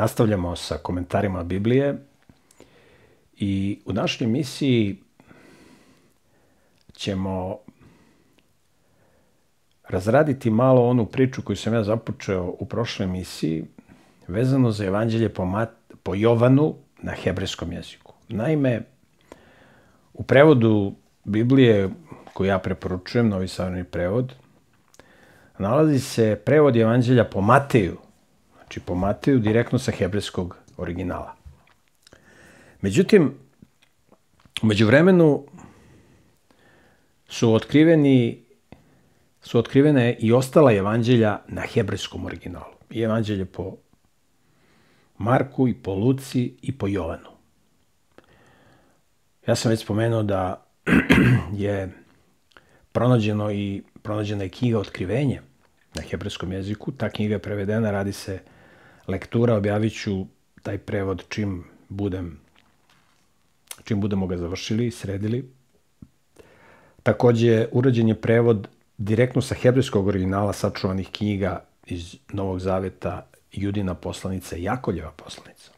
Nastavljamo sa komentarima Biblije i u našoj misiji ćemo razraditi malo onu priču koju sam ja započeo u prošloj emisiji vezano za evanđelje po, Mat, po Jovanu na hebrejskom jeziku. Naime, u prevodu Biblije koju ja preporučujem, Novi savrani prevod, nalazi se prevod evanđelja po Mateju, znači po Mateju direktno sa hebrejskog originala. Međutim, umeđu vremenu su otkriveni su otkrivene i ostala evanđelja na hebrejskom originalu. I evanđelje po Marku i po Luci i po Jovanu. Ja sam već spomenuo da je pronađeno i pronađena je knjiga Otkrivenje na hebrejskom jeziku. Ta knjiga je prevedena, radi se lektura, objavit ću taj prevod čim budem čim budemo ga završili i sredili. Takođe, urađen je prevod direktno sa hebrejskog originala sačuvanih knjiga iz Novog Zaveta Judina poslanica i Jakoljeva poslanica.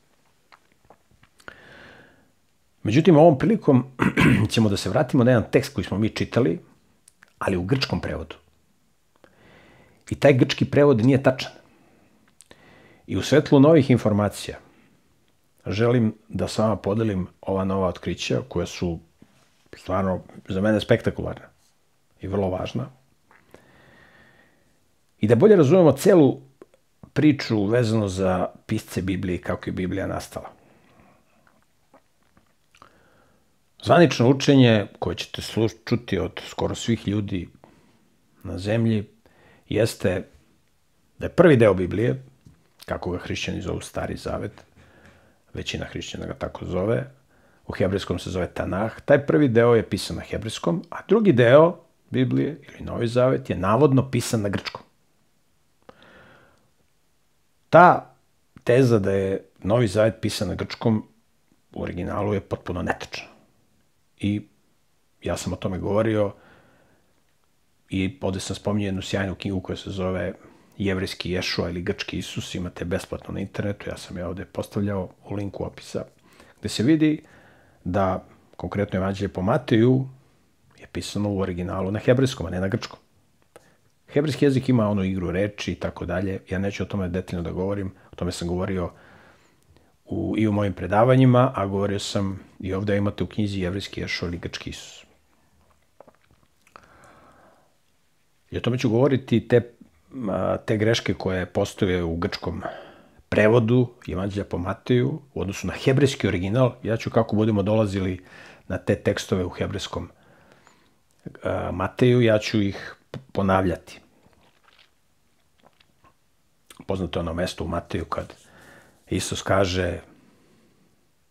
Međutim, ovom prilikom ćemo da se vratimo na jedan tekst koji smo mi čitali, ali u grčkom prevodu. I taj grčki prevod nije tačan. I u svetlu novih informacija želim da s vama podelim ova nova otkrića koja su stvarno za mene spektakularna i vrlo važna. I da bolje razumemo celu priču vezano za pisce Biblije i kako je Biblija nastala. Zvanično učenje koje ćete čuti od skoro svih ljudi na zemlji jeste da je prvi deo Biblije, kako ga hrišćani zovu Stari Zavet, većina hrišćana ga tako zove, u hebrejskom se zove Tanah, taj prvi deo je pisan na hebrejskom, a drugi deo Biblije ili Novi Zavet je navodno pisan na grčkom. Ta teza da je Novi Zavet pisan na grčkom u originalu je potpuno netačna. I ja sam o tome govorio i ovde sam spominio jednu sjajnu knjigu koja se zove Jevrijski Ješua ili Grčki Isus, imate besplatno na internetu, ja sam je ovde postavljao u linku opisa, gde se vidi da konkretno Evanđelje po Mateju je pisano u originalu na hebrejskom, a ne na grčkom. Hebrejski jezik ima onu igru reči i tako dalje. Ja neću o tome detaljno da govorim, o tome sam govorio u, i u mojim predavanjima, a govorio sam i ovde imate u knjizi Jevrijski Ješo ili Grčki Isus. I o tome ću govoriti te, te greške koje postoje u grčkom prevodu Evanđelja po Mateju u odnosu na hebrejski original. Ja ću kako budemo dolazili na te tekstove u hebrejskom Mateju, ja ću ih ponavljati. Poznato je ono mesto u Mateju kad Isus kaže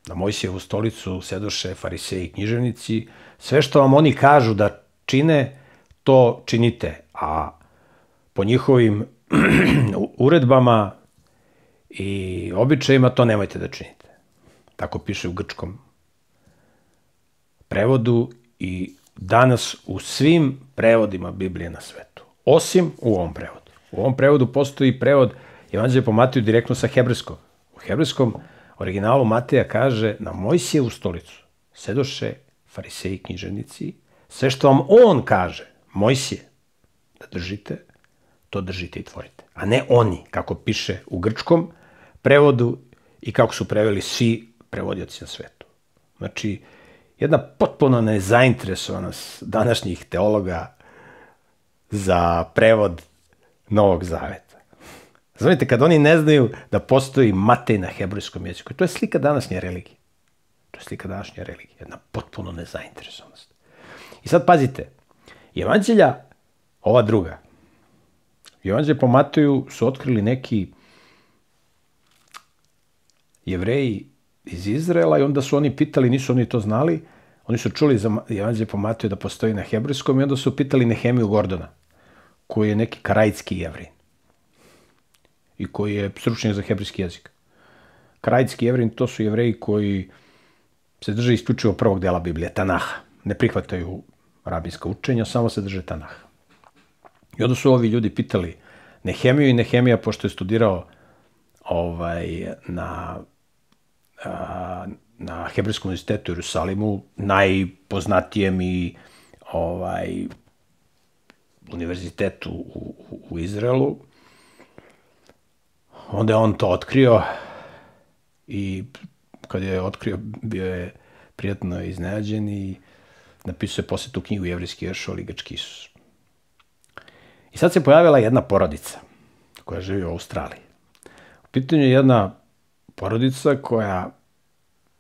na Mojsijevu stolicu sedoše fariseji i književnici, sve što vam oni kažu da čine, to činite, a po njihovim uredbama i običajima to nemojte da činite. Tako piše u grčkom prevodu i danas u svim prevodima Biblije na svetu. Osim u ovom prevodu. U ovom prevodu postoji prevod Evanđelja po Mateju direktno sa hebrejskog. U hebrejskom originalu Mateja kaže na Mojsijevu stolicu sedoše fariseji književnici, sve što vam on kaže, Mojsije, da držite, to držite i tvorite. A ne oni, kako piše u grčkom prevodu i kako su preveli svi prevodioci na svetu. Znači, jedna potpuno nezainteresovanost današnjih teologa za prevod Novog Zaveta. Znate, kad oni ne znaju da postoji Matej na hebrejskom jeziku, to je slika današnje religije. To je slika današnje religije. Jedna potpuno nezainteresovanost. I sad pazite, evanđelja, ova druga, evanđelje po Mateju su otkrili neki jevreji iz Izraela i onda su oni pitali, nisu oni to znali, oni su čuli za evanđelje po Mateju da postoji na hebrejskom i onda su pitali Nehemiju Gordona, koji je neki karajski jevrin i koji je stručnjak za hebrejski jezik. Karajski jevrin to su jevreji koji se drže isključivo prvog dela Biblije, Tanaha. Ne prihvataju rabinska učenja, samo se drže Tanaha. I onda su ovi ljudi pitali Nehemiju i Nehemija, pošto je studirao ovaj, na, a, na Hebrejskom univerzitetu u Jerusalimu, najpoznatijem i ovaj, univerzitetu u, u, u Izraelu. Onda je on to otkrio i kad je otkrio bio je prijatno iznenađen i napisao je posle tu knjigu Jevrijski Jeršo, Ligački Isus. I sad se pojavila jedna porodica koja živi u Australiji. U pitanju je jedna porodica koja,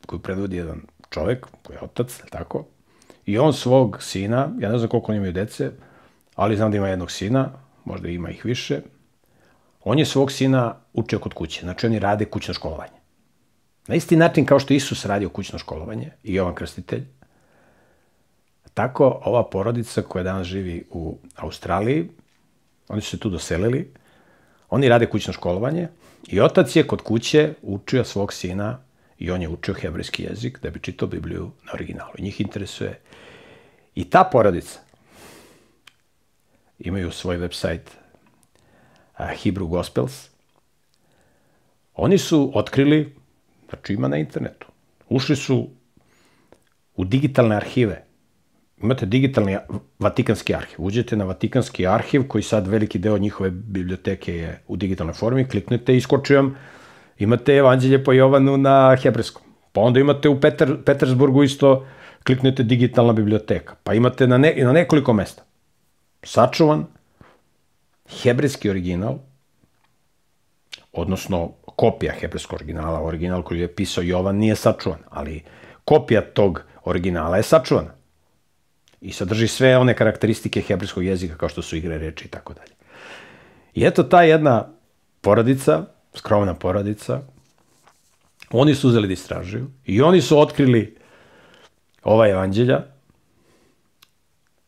koju predvodi jedan čovek, koji je otac, tako, i on svog sina, ja ne znam koliko oni imaju dece, ali znam da ima jednog sina, možda ima ih više, on je svog sina učio kod kuće, znači oni rade kućno školovanje. Na isti način kao što Isus radio kućno školovanje i Jovan Krstitelj, tako ova porodica koja danas živi u Australiji, oni su se tu doselili, oni rade kućno školovanje i otac je kod kuće učio svog sina i on je učio hebrejski jezik da bi čitao Bibliju na originalu. I njih interesuje. I ta porodica imaju svoj website Hebrew Gospels. Oni su otkrili, znači ima na internetu, ušli su u digitalne arhive. Imate digitalni Vatikanski arhiv. Uđete na Vatikanski arhiv, koji sad veliki deo njihove biblioteke je u digitalnoj formi, kliknete iskoči vam, imate Evanđelje po Jovanu na hebrejskom. Pa onda imate u Peter, Petersburgu isto, kliknete digitalna biblioteka. Pa imate na, ne, na nekoliko mesta sačuvan hebrejski original, odnosno kopija hebrejskog originala, original koji je pisao Jovan nije sačuvan, ali kopija tog originala je sačuvana. I sadrži sve one karakteristike hebrejskog jezika kao što su igre reči i tako dalje. I eto ta jedna porodica, skromna porodica, oni su uzeli da istražuju i oni su otkrili ova evanđelja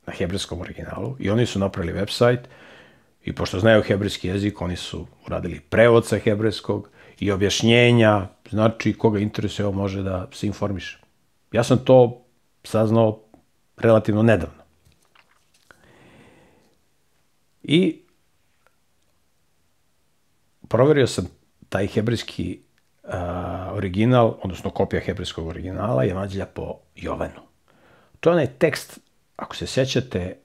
na hebrejskom originalu i oni su napravili website i pošto znaju hebrejski jezik, oni su uradili prevod sa hebrejskog i objašnjenja, znači koga interesuje, može da se informiše. Ja sam to saznao relativno nedavno. I proverio sam taj hebrejski uh, original, odnosno kopija hebrejskog originala, Evanđelja po Jovanu. To je onaj tekst ako se sećate,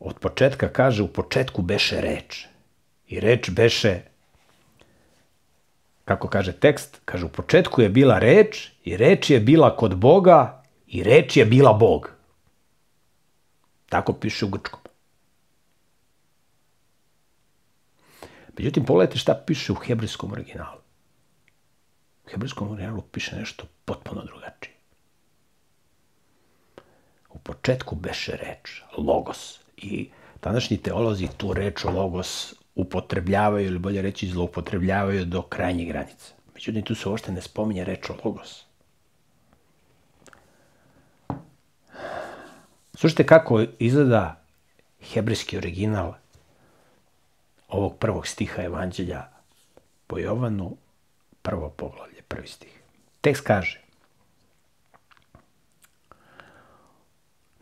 od početka kaže u početku beše reč. I reč beše, kako kaže tekst, kaže u početku je bila reč i reč je bila kod Boga i reč je bila Bog. Tako piše u grčkom. Međutim, pogledajte šta piše u hebrejskom originalu. U hebrejskom originalu piše nešto potpuno drugačije. U početku beše reč, logos. I današnji teolozi tu reč logos upotrebljavaju, ili bolje reći zloupotrebljavaju do krajnje granice. Međutim, tu se uopšte ne spominje reč logos. Slušajte kako izgleda hebrejski original ovog prvog stiha Evanđelja po Jovanu, prvo poglavlje, prvi stih. Tekst kaže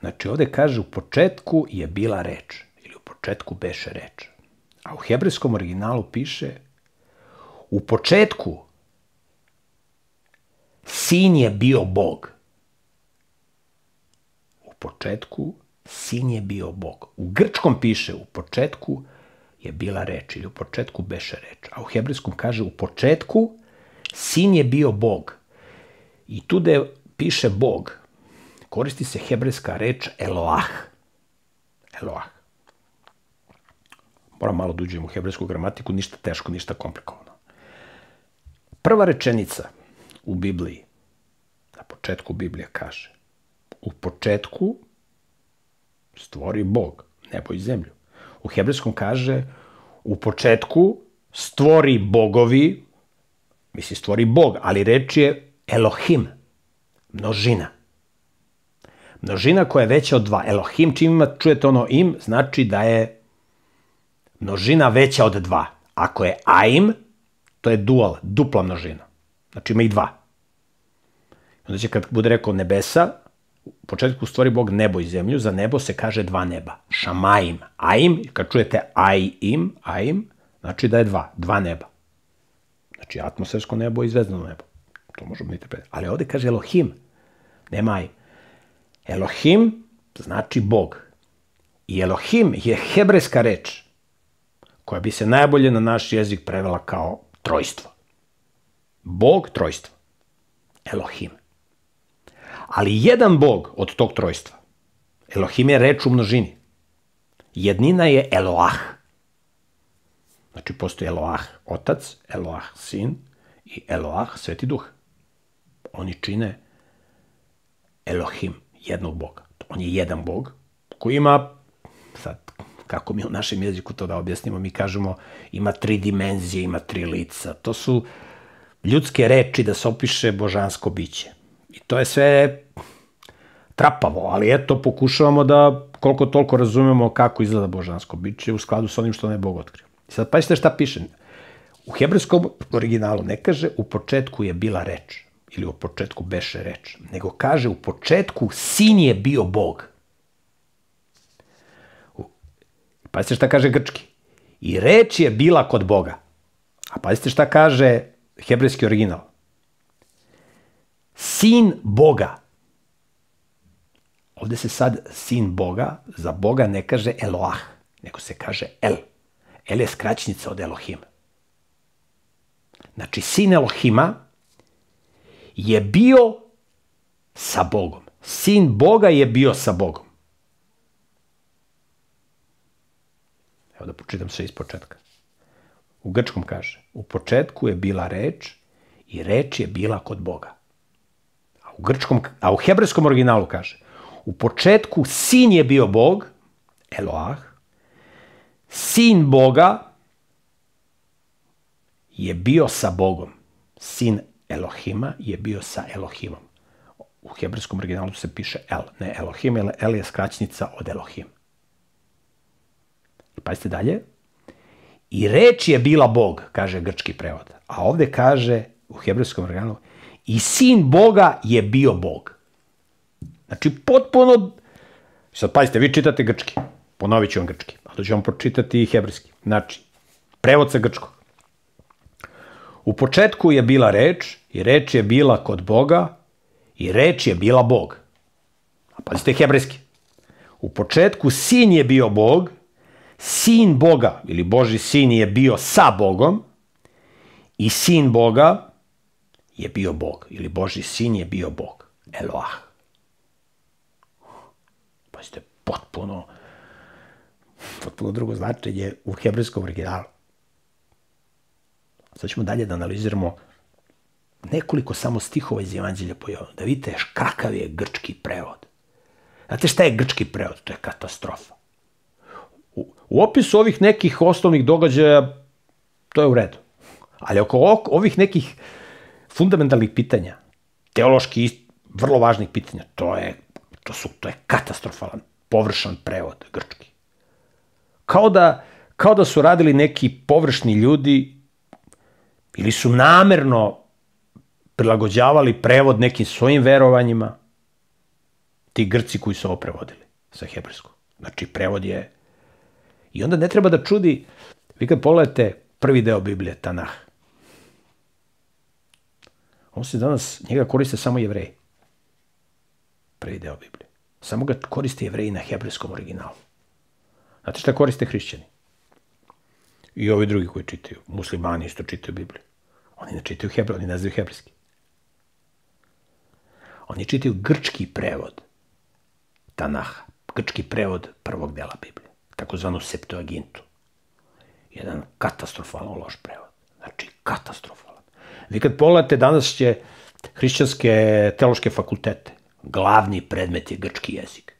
Znači, ovde kaže u početku je bila reč, ili u početku beše reč. A u hebrejskom originalu piše u početku sin je bio Bog. Početku sin je bio Bog. U grčkom piše u početku je bila reč ili u početku beše reč. A u hebrejskom kaže u početku sin je bio Bog. I tu da piše Bog, koristi se hebrejska reč Eloah. Eloah. Moram malo da uđem u hebrejsku gramatiku, ništa teško, ništa komplikovano. Prva rečenica u Bibliji, na početku Biblija kaže, u početku stvori Bog, nebo i zemlju. U hebrejskom kaže, u početku stvori bogovi, misli stvori Bog, ali reč je Elohim, množina. Množina koja je veća od 2. Elohim, čim ima, čujete ono im, znači da je množina veća od 2. Ako je aim, to je dual, dupla množina. Znači ima i 2. Onda će kad bude rekao nebesa, u početku stvari Bog nebo i zemlju, za nebo se kaže dva neba. Šamaim. Aim, kad čujete aim, aim, znači da je dva, dva neba. Znači, atmosfersko nebo i zvezdano nebo. To možemo pred. Ali ovde kaže Elohim, nemaj. Elohim znači Bog. I Elohim je hebrejska reč koja bi se najbolje na naš jezik prevela kao trojstvo. Bog trojstvo. Elohim. Ali jedan Bog od tog trojstva. Elohim je reč u množini. Jednina je Eloah. Znači, postoji Eloah otac, Eloah sin i Eloah sveti duh. Oni čine Elohim, jednog Boga. On je jedan Bog koji ima, sad, kako mi u našem jeziku to da objasnimo, mi kažemo ima tri dimenzije, ima tri lica. To su ljudske reči da se opiše božansko biće. I to je sve trapavo, ali eto, pokušavamo da koliko toliko razumemo kako izgleda božansko biće u skladu sa onim što ne Bog otkrio. I sad pazite šta piše. U hebrejskom originalu ne kaže u početku je bila reč ili u početku beše reč, nego kaže u početku sin je bio Bog. Pazite šta kaže grčki. I reč je bila kod Boga. A pazite šta kaže hebrejski original. Sin Boga. Ovde se sad sin Boga, za Boga ne kaže Eloah, nego se kaže El. El je skraćnica od Elohim. Znači, sin Elohima je bio sa Bogom. Sin Boga je bio sa Bogom. Evo da počitam sve iz početka. U grčkom kaže, u početku je bila reč i reč je bila kod Boga. U, grčkom, a u hebrejskom originalu kaže, u početku sin je bio Bog, Eloah, sin Boga je bio sa Bogom. Sin Elohima je bio sa Elohimom. U hebrejskom originalu se piše El, ne Elohim, jer El je skraćnica od Elohim. Pazite dalje. I reč je bila Bog, kaže grčki prevod. A ovde kaže u hebrejskom originalu i sin Boga je bio Bog. Znači, potpuno... Sad, pazite, vi čitate grčki. Ponovit ću vam grčki. A to ću vam pročitati i hebrejski. Znači, prevod sa grčkog. U početku je bila reč, i reč je bila kod Boga, i reč je bila Bog. A pazite hebrejski. U početku sin je bio Bog, sin Boga, ili Boži sin je bio sa Bogom, i sin Boga je bio Bog, ili Boži sin je bio Bog. Eloah. Pazite, potpuno, potpuno drugo značenje u hebrejskom originalu. Sad ćemo dalje da analiziramo nekoliko samo stihova iz Evanđelja po Jovanu, da vidite kakav je grčki prevod. Znate šta je grčki prevod? To je katastrofa. U, u opisu ovih nekih osnovnih događaja to je u redu. Ali oko ovih nekih fundamentalnih pitanja, teološki vrlo važnih pitanja, to je, to su, to je katastrofalan, površan prevod grčki. Kao da, kao da su radili neki površni ljudi ili su namerno prilagođavali prevod nekim svojim verovanjima, ti Grci koji su ovo prevodili sa hebrejskog. Znači, prevod je... I onda ne treba da čudi, vi kad pogledate prvi deo Biblije, Tanah, on se danas, njega koriste samo jevreji. Prvi deo Biblije. Samo ga koriste jevreji na hebrejskom originalu. Znate šta koriste hrišćani? I ovi drugi koji čitaju. Muslimani isto čitaju Bibliju. Oni ne čitaju hebrej, oni ne znaju hebrejski. Oni čitaju grčki prevod Tanaha, grčki prevod prvog dela Biblije, takozvanu Septuagintu. Jedan katastrofalno loš prevod. Znači, katastrofalan. Vi kad pogledate danas će hrišćanske teološke fakultete, glavni predmet je grčki jezik.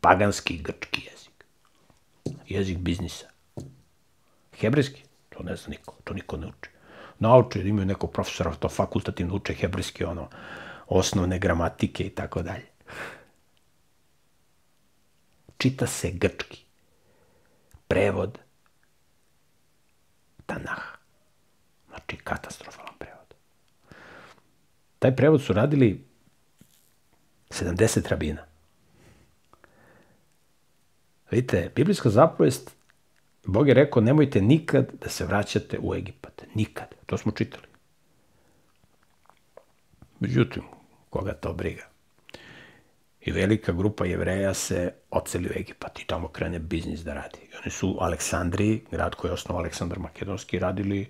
Paganski grčki jezik. Jezik biznisa. Hebrejski, to ne zna niko, to niko ne uči. Nauče, imaju nekog profesora, to fakultativno uče hebrejski, ono, osnovne gramatike i tako dalje. Čita se grčki. Prevod Tanah. Znači, katastrofalan prevod. Taj prevod su radili 70 rabina. Vidite, biblijska zapovest Bog je rekao, nemojte nikad da se vraćate u Egipat. Nikad. To smo čitali. Međutim, koga to briga? I velika grupa jevreja se oceli u Egipat i tamo krene biznis da radi. I oni su u Aleksandriji, grad koji je osnovao Aleksandar Makedonski, radili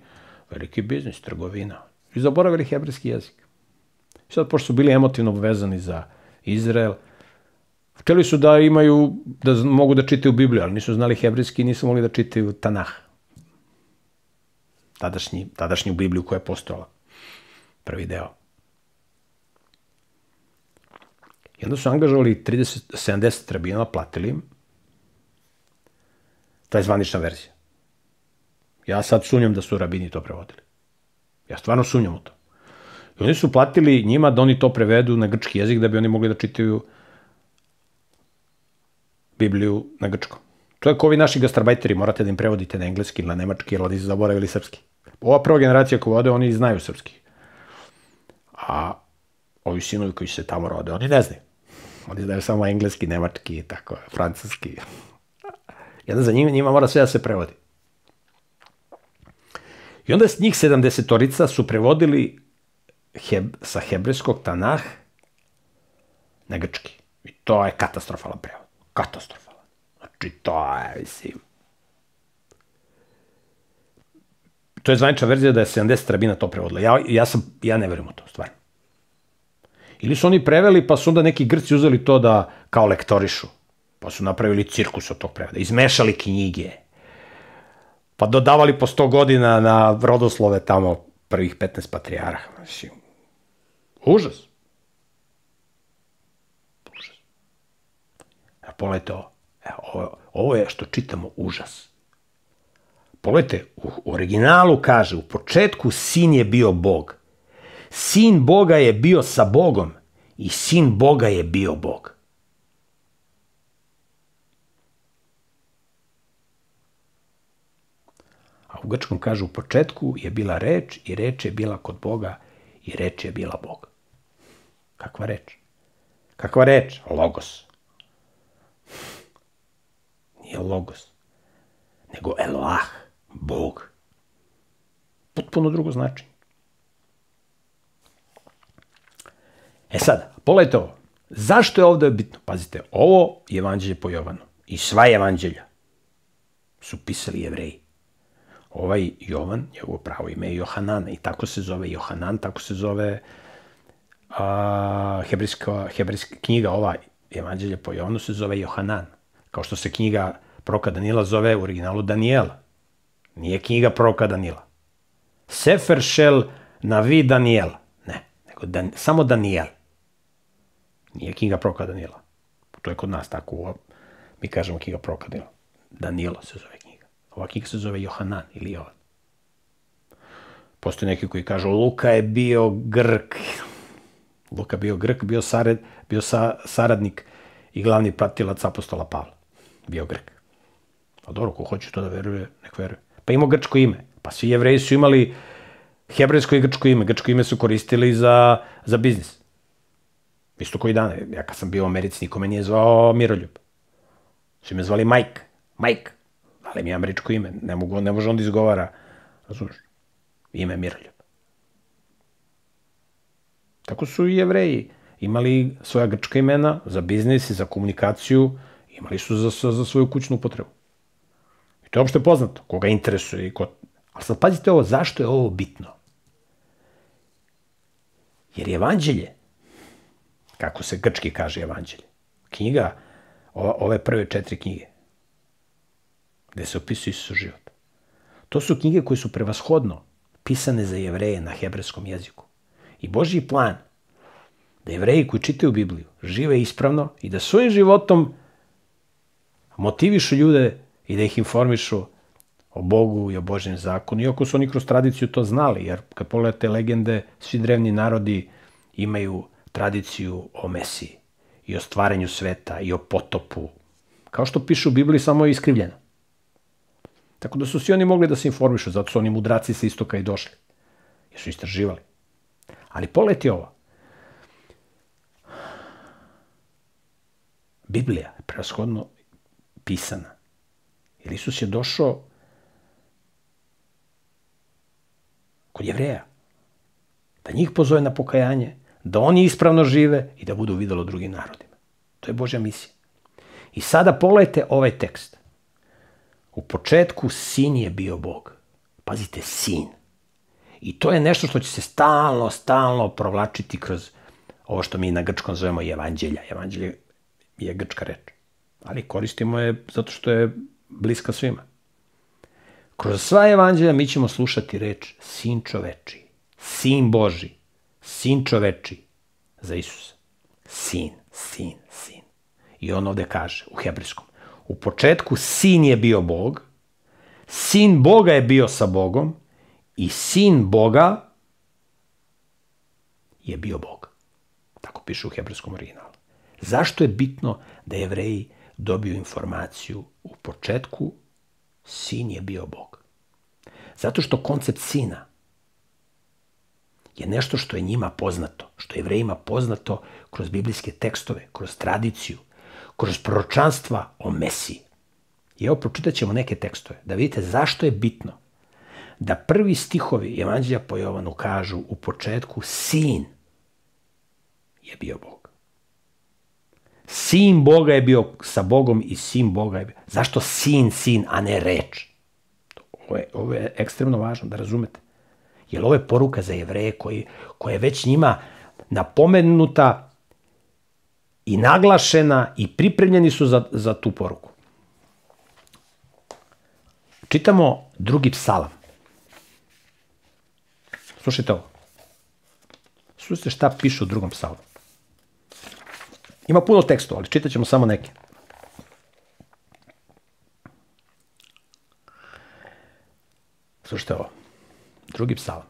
veliki biznis, trgovina. I zaboravili hebrejski jezik. I sad, pošto su bili emotivno vezani za Izrael, hteli su da imaju, da mogu da čitaju Bibliju, ali nisu znali hebrejski i nisu mogli da čitaju Tanah. Tadašnji, tadašnju Bibliju koja je postojala. Prvi deo. I onda su angažovali 30, 70 rabina, platili im. To je zvanična verzija. Ja sad sumnjam da su rabini to prevodili. Ja stvarno sumnjam u to. I oni su platili njima da oni to prevedu na grčki jezik da bi oni mogli da čitaju Bibliju na grčkom. To je kao ovi naši gastarbajteri, morate da im prevodite na engleski ili na nemački, ili oni zaboravili srpski. Ova prva generacija koja vode, oni znaju srpski. A ovi sinovi koji se tamo rode, oni ne znaju. Oni znaju samo engleski, nemački, tako, francuski. Jedan za njima, njima mora sve da se prevodi. I onda s njih 70-torica su prevodili heb, sa hebrejskog Tanah na grčki. I to je katastrofalan prevod. Katastrofalan. Znači, to je, mislim... To je zvanična verzija da je 70 rabina to prevodila. Ja, ja, sam, ja ne verujem u to, stvarno. Ili su oni preveli, pa su onda neki Grci uzeli to da kao lektorišu. Pa su napravili cirkus od tog prevoda. Izmešali knjige. Pa dodavali po 100 godina na rodoslove tamo prvih 15 patrijara. Znači, užas. Užas. A pogledajte ovo. Evo, ovo, ovo je što čitamo užas. Pogledajte, u originalu kaže, u početku sin je bio Bog. Sin Boga je bio sa Bogom i sin Boga je bio Bog. A u grčkom kaže u početku je bila reč i reč je bila kod Boga i reč je bila Bog. Kakva reč? Kakva reč? Logos. Nije logos, nego Eloah, Bog. Potpuno drugo značenje. E sad, pogledajte ovo. Zašto je ovde bitno? Pazite, ovo je evanđelje po Jovanu. I sva evanđelja su pisali jevreji. Ovaj Jovan, njegovo pravo ime je Johanan i tako se zove Johanan, tako se zove a, hebrijska, hebrijska knjiga, ova evanđelje po Jovanu se zove Johanan. Kao što se knjiga proka Danila zove u originalu Daniela. Nije knjiga proka Danila. Sefer šel navi Daniel. Ne, nego Dan, samo Daniel. Nije knjiga proka Danila. To je kod nas tako. Mi kažemo knjiga proka Danila. Danilo se zove. Ova knjiga se zove Johanan ili Jovan. Postoje neki koji kažu Luka je bio Grk. Luka bio Grk, bio, sared, bio sa, saradnik i glavni pratilac apostola Pavla. Bio Grk. A dobro, ko hoće to da veruje, nek veruje. Pa imao grčko ime. Pa svi jevreji su imali hebrejsko i grčko ime. Grčko ime su koristili za, za biznis. Isto koji dan. Ja kad sam bio u Americi, niko me nije zvao Miroljub. Svi me zvali Mike. Mike. Ali mi je američko ime. Ne, mogu, ne može on da izgovara. Razumiješ? Ime Miroljub. Tako su i jevreji imali svoja grčka imena za biznis i za komunikaciju. Imali su za, za svoju kućnu potrebu. I to je uopšte poznato. Koga interesuje i ko... Ali sad pazite ovo, zašto je ovo bitno? Jer je evanđelje kako se grčki kaže evanđelje. Knjiga, ove prve četiri knjige, gde se opisuje Isus život. To su knjige koje su prevashodno pisane za jevreje na hebrejskom jeziku. I Božji plan da jevreji koji čitaju Bibliju žive ispravno i da svojim životom motivišu ljude i da ih informišu o Bogu i o Božjem zakonu, iako su oni kroz tradiciju to znali, jer kad pogledate legende, svi drevni narodi imaju tradiciju o Mesiji i o stvaranju sveta i o potopu. Kao što piše u Bibliji, samo je iskrivljeno. Tako da su svi oni mogli da se informišu, zato su oni mudraci sa istoka i došli. Jer su istraživali. Ali poleti ovo. Biblija je preoshodno pisana. Jer Isus je došao kod jevreja. Da njih pozove na pokajanje, da oni ispravno žive i da budu videlo drugim narodima. To je Božja misija. I sada polete ovaj tekst. U početku sin je bio Bog. Pazite, sin. I to je nešto što će se stalno, stalno provlačiti kroz ovo što mi na grčkom zovemo evanđelja. Evanđelje je grčka reč. Ali koristimo je zato što je bliska svima. Kroz sva evanđelja mi ćemo slušati reč sin čoveči, sin Boži, sin čoveči za Isusa. Sin, sin, sin. I on ovde kaže u hebrejskom. U početku sin je bio Bog, sin Boga je bio sa Bogom i sin Boga je bio Bog. Tako piše u hebrejskom originalu. Zašto je bitno da jevreji dobiju informaciju u početku sin je bio Bog? Zato što koncept sina je nešto što je njima poznato, što je jevrejima poznato kroz biblijske tekstove, kroz tradiciju, kroz proročanstva o Mesiji. I evo pročitat ćemo neke tekstove, da vidite zašto je bitno da prvi stihovi Evanđelja po Jovanu kažu u početku sin je bio Bog. Sin Boga je bio sa Bogom i sin Boga je bio. Zašto sin, sin, a ne reč? Ovo je, ovo je ekstremno važno da razumete. Jer ovo je poruka za jevreje koji, koja je već njima napomenuta i naglašena i pripremljeni su za, za tu poruku. Čitamo drugi psalam. Slušajte ovo. Slušajte šta piše u drugom psalmu. Ima puno tekstova, ali čitat ćemo samo neke. Slušajte ovo. Drugi psalam.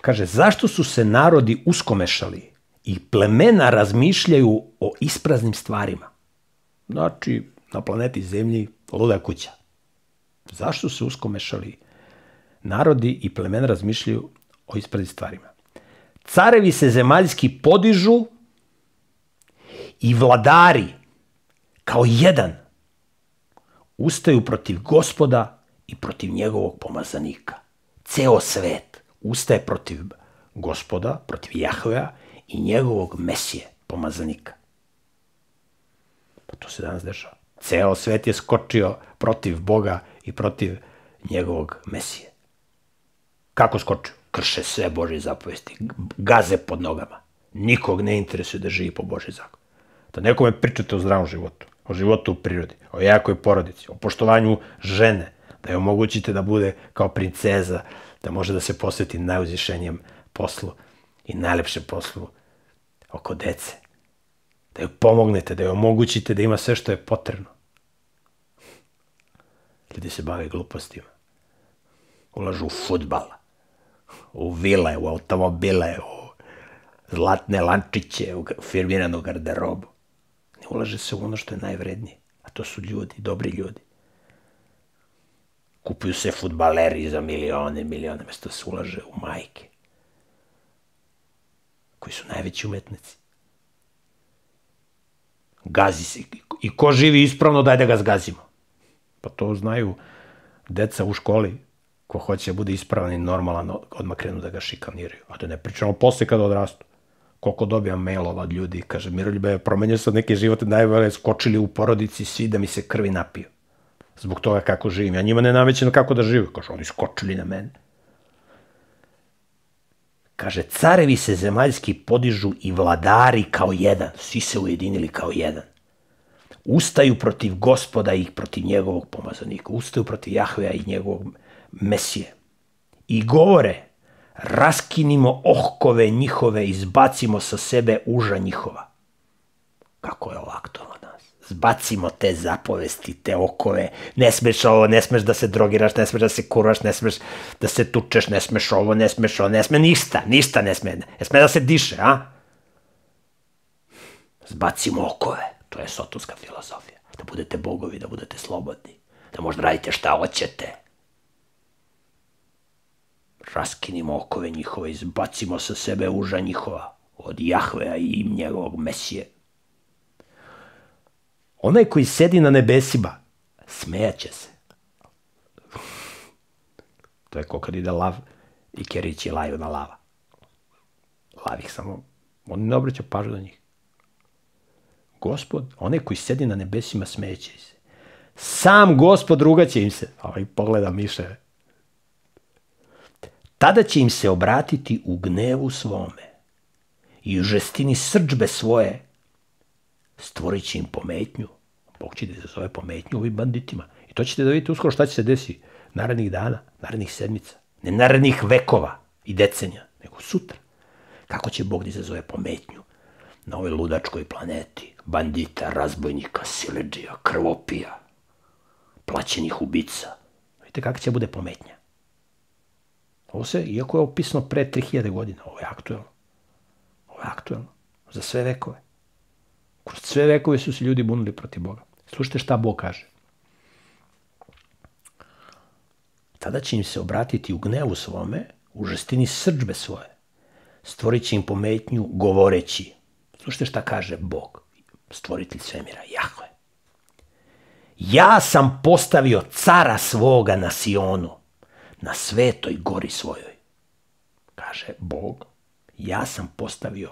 Kaže, zašto su se narodi uskomešali i plemena razmišljaju o ispraznim stvarima? Znači, na planeti Zemlji luda kuća. Zašto se uskomešali narodi i plemena razmišljaju o ispraznim stvarima? Carevi se zemaljski podižu i vladari kao jedan ustaju protiv gospoda i protiv njegovog pomazanika. Ceo svet ustaje protiv gospoda, protiv Jahvea i njegovog mesije, pomazanika. Pa to se danas dešava. Ceo svet je skočio protiv Boga i protiv njegovog mesije. Kako skočio? Krše sve Bože zapovesti, gaze pod nogama. Nikog ne interesuje da živi po Bože zakon. Da nekome pričate o zdravom životu, o životu u prirodi, o jakoj porodici, o poštovanju žene, da je omogućite da bude kao princeza, da može da se posveti najuzvišenijem poslu i najlepšem poslu oko dece. Da joj pomognete, da joj omogućite da ima sve što je potrebno. Ljudi se bave glupostima. Ulažu u futbal, u vile, u automobile, u zlatne lančiće, u firmiranu garderobu. Ne ulaže se u ono što je najvrednije, a to su ljudi, dobri ljudi. Kupuju se futbaleri za milione, milione, mesto da se ulaže u majke. Koji su najveći umetnici. Gazi se. I ko živi ispravno, daj da ga zgazimo. Pa to znaju deca u školi. Ko hoće da bude ispravan i normalan, odmah krenu da ga šikaniraju. A da ne pričamo posle kada odrastu. Koliko dobijam mailova od ljudi, kaže, Miroljube, promenio sam neke živote, najbolje skočili u porodici svi da mi se krvi napiju zbog toga kako živim. Ja njima ne namećem kako da žive. Kaže, oni skočili na mene. Kaže, carevi se zemaljski podižu i vladari kao jedan. Svi se ujedinili kao jedan. Ustaju protiv gospoda i protiv njegovog pomazanika. Ustaju protiv Jahveja i njegovog mesije. I govore, raskinimo ohkove njihove, izbacimo sa sebe uža njihova. Kako je ovo aktualno zbacimo te zapovesti, te okove, ne smeš ovo, ne smeš da se drogiraš, ne smeš da se kurvaš, ne smeš da se tučeš, ne smeš ovo, ne smeš ovo, ne sme ništa, ništa ne sme, ne sme da se diše, a? Zbacimo okove, to je sotonska filozofija, da budete bogovi, da budete slobodni, da možda radite šta hoćete. Raskinimo okove njihove, izbacimo sa sebe uža njihova, od Jahveja i njegovog Mesije. Onaj koji sedi na nebesima, smejaće se. To je ko kad ide lav i kerići laju na lava. Lav ih samo, on ne obraća pažnju na njih. Gospod, one koji sedi na nebesima smeće se. Sam gospod rugaće im se. Ovaj pogleda miševe. Tada će im se obratiti u gnevu svome i u žestini srđbe svoje stvorit će im pometnju. Bog će da izazove pometnju ovim banditima. I to ćete da vidite uskoro šta će se desiti narednih dana, narednih sedmica. Ne narednih vekova i decenja, nego sutra. Kako će Bog da izazove pometnju na ovoj ludačkoj planeti. Bandita, razbojnika, sileđija, krvopija, plaćenih ubica. Vidite kako će bude pometnja. Ovo se, iako je opisano pre 3000 godina, ovo je aktuelno. Ovo je aktuelno. Za sve vekove. Kroz sve vekove su se ljudi bunili protiv Boga. Slušajte šta Bog kaže. Tada će im se obratiti u gnevu svome, u žestini srđbe svoje. Stvorit će im pometnju govoreći. Slušajte šta kaže Bog, stvoritelj svemira, Jahve. Ja sam postavio cara svoga na Sionu, na svetoj gori svojoj. Kaže Bog, ja sam postavio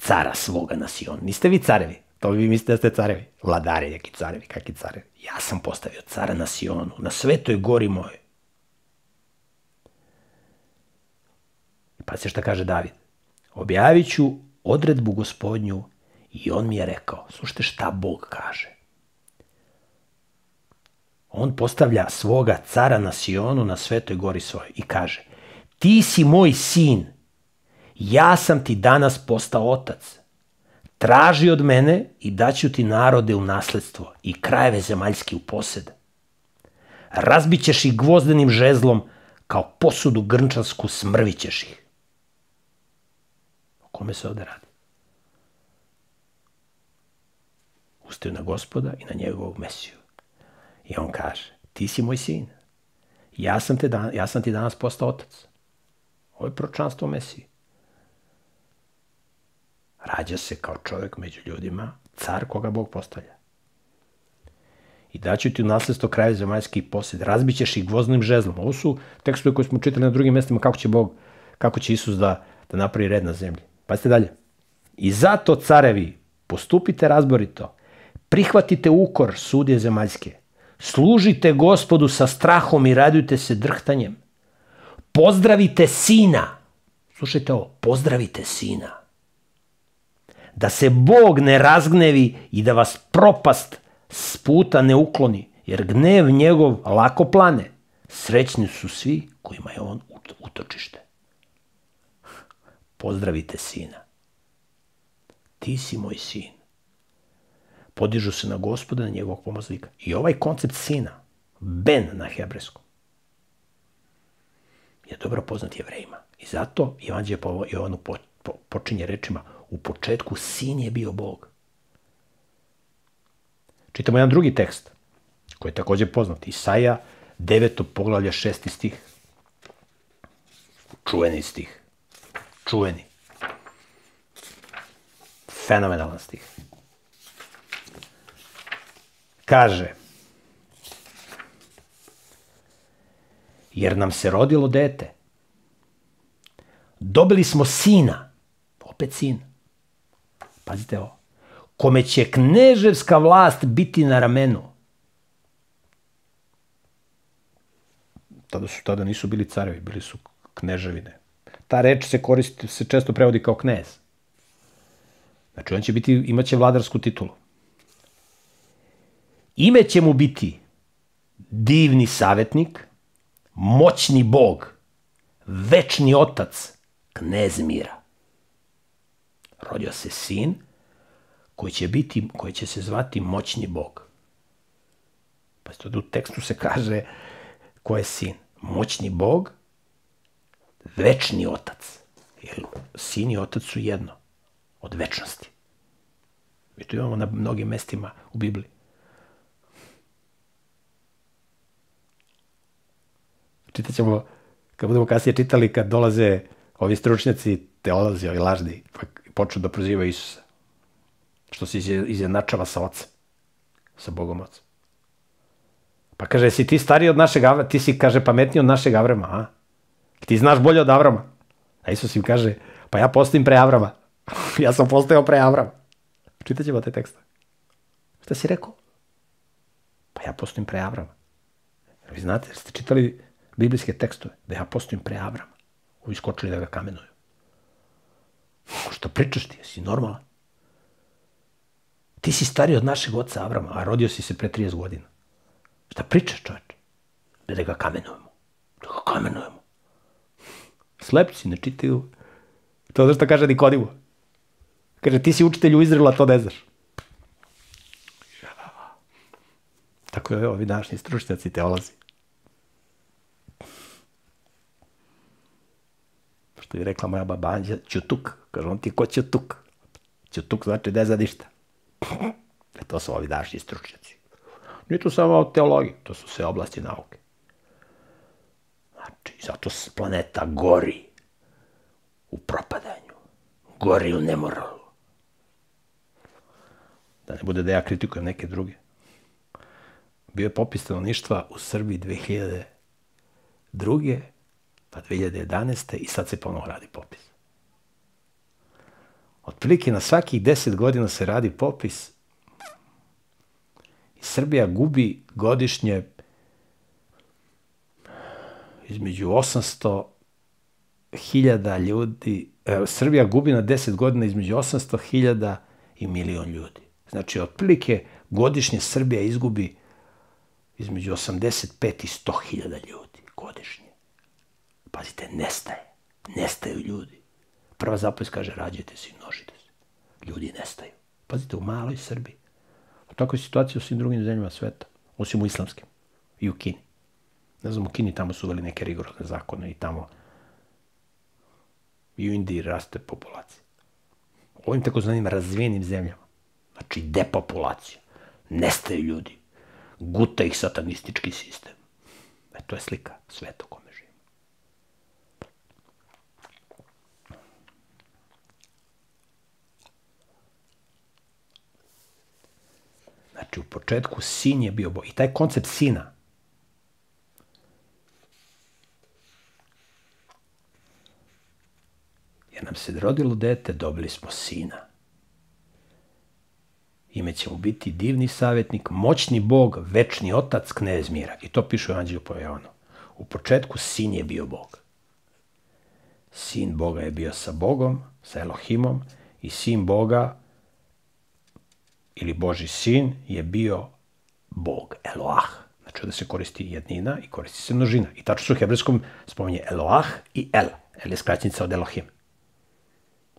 cara svoga na Sionu. Niste vi carevi, to vi mislite da ste carevi. Vladari, neki carevi, kakvi carevi. Ja sam postavio cara na Sionu, na svetoj gori mojoj. Pa se šta kaže David. Objavit ću odredbu gospodnju i on mi je rekao, slušajte šta Bog kaže. On postavlja svoga cara na Sionu, na svetoj gori svojoj i kaže, ti si moj sin, ja sam ti danas postao otac. Traži od mene i daću ti narode u nasledstvo i krajeve zemaljski u posed. Razbićeš ih gvozdenim žezlom, kao posudu grnčansku smrvićeš ih. O kome se ovde radi? Ustaju na gospoda i na njegovog mesiju. I on kaže, ti si moj sin. Ja sam, te dan, ja sam ti danas postao otac. Ovo je pročanstvo mesiji. Rađa se kao čovjek među ljudima, car koga Bog postavlja. I daću ti u nasledstvo kraja zemaljski posjed. Razbićeš ih gvoznim žezlom. Ovo su tekstove koje smo čitali na drugim mestima kako će Bog, kako će Isus da, da napravi red na zemlji. Pazite dalje. I zato, carevi, postupite razborito, prihvatite ukor sudje zemaljske, služite gospodu sa strahom i radujte se drhtanjem, pozdravite sina, slušajte ovo, pozdravite sina, da se Bog ne razgnevi i da vas propast s puta ne ukloni, jer gnev njegov lako plane. Srećni su svi kojima je on utočište. Pozdravite sina. Ti si moj sin. Podižu se na gospoda, na njegovog pomazlika. I ovaj koncept sina, ben na hebrejskom, je dobro poznat jevrejima. I zato Evanđelje po Jovanu počinje rečima u početku sin je bio Bog. Čitamo jedan drugi tekst, koji je takođe poznat. Isaja, 9. poglavlja, 6. stih. Čuveni stih. Čuveni. Fenomenalan stih. Kaže, jer nam se rodilo dete. Dobili smo sina, opet sin. Pazite ovo. Kome će kneževska vlast biti na ramenu. Tada su, tada nisu bili carevi, bili su kneževine. Ta reč se koristi, se često prevodi kao knez. Znači, on će biti, imaće vladarsku titulu. Ime će mu biti divni savjetnik, moćni bog, večni otac, knez mira rodio se sin koji će, biti, koji će se zvati moćni bog. Pa to u tekstu se kaže ko je sin. Moćni bog, večni otac. Jer sin i otac su jedno. Od večnosti. I to imamo na mnogim mestima u Bibliji. Čitat ćemo, kad budemo kasnije čitali, kad dolaze ovi stručnjaci, teolozi, ovi lažni, pa počnu da prozivaju Isusa. Što se izjednačava sa ocem. Sa Bogom ocem. Pa kaže, si ti stariji od našeg Avrama, ti si, kaže, pametniji od našeg Avrama, a? Ti znaš bolje od Avrama. A Isus im kaže, pa ja postojim pre Avrama. ja sam postojao pre Avrama. Čitat ćemo te tekste. Šta si rekao? Pa ja postojim pre Avrama. Vi znate, ste čitali biblijske tekstove, da ja postojim pre Avrama. Ovi skočili da ga kamenuju. Što pričaš ti, jesi normalan? Ti si stariji od našeg oca Avrama, a rodio si se pre 30 godina. Šta pričaš, čoveče? Da, da ga kamenujemo. Da ga kamenujemo. Slepci ne čitaju. To je što kaže Nikodimo. Kaže, ti si učitelj u Izraelu, a to ne znaš. Tako je ovi današnji stručnjaci teolozi. Što je rekla moja baba Anđa, Ćutuk. Kaže, on ti ko Ćutuk? Ćutuk znači ne zna ništa. E to su ovi današnji stručnjaci. Nije to samo teologija, to su sve oblasti nauke. Znači, zato planeta gori u propadanju, gori u nemoralu. Da ne bude da ja kritikujem neke druge. Bio je popis stanovništva u Srbiji 2002. pa 2011. i sad se ponovo radi popis. Otprilike na svakih 10 godina se radi popis i Srbija gubi godišnje između 800 hiljada ljudi, e, Srbija gubi na 10 godina između 800 hiljada i milion ljudi. Znači, otprilike godišnje Srbija izgubi između 85 i 100 hiljada ljudi godišnje. Pazite, nestaje. Nestaju ljudi. Prva zapovest kaže, rađajte se i množite se. Ljudi nestaju. Pazite, u maloj Srbiji. U takvoj situaciji u svim drugim zemljama sveta, osim u islamskim i u Kini. Ne znam, u Kini tamo su uveli neke rigorozne zakone i tamo i u Indiji raste populacija. U ovim takozvanim razvijenim zemljama, znači depopulacija, nestaju ljudi, guta ih satanistički sistem. E, to je slika sveta u kome živimo. Znači, u početku sin je bio Bog. I taj koncept sina, jer nam se rodilo dete, dobili smo sina. Ime će mu biti divni savjetnik, moćni bog, večni otac, knez mira. I to piše u Anđelju po Jovanu. U početku sin je bio bog. Sin Boga je bio sa Bogom, sa Elohimom i sin Boga ili Boži sin je bio Bog, Eloah. Znači da se koristi jednina i koristi se množina. I tačno se u hebrejskom spominje Eloah i El. El je skraćenica od Elohim.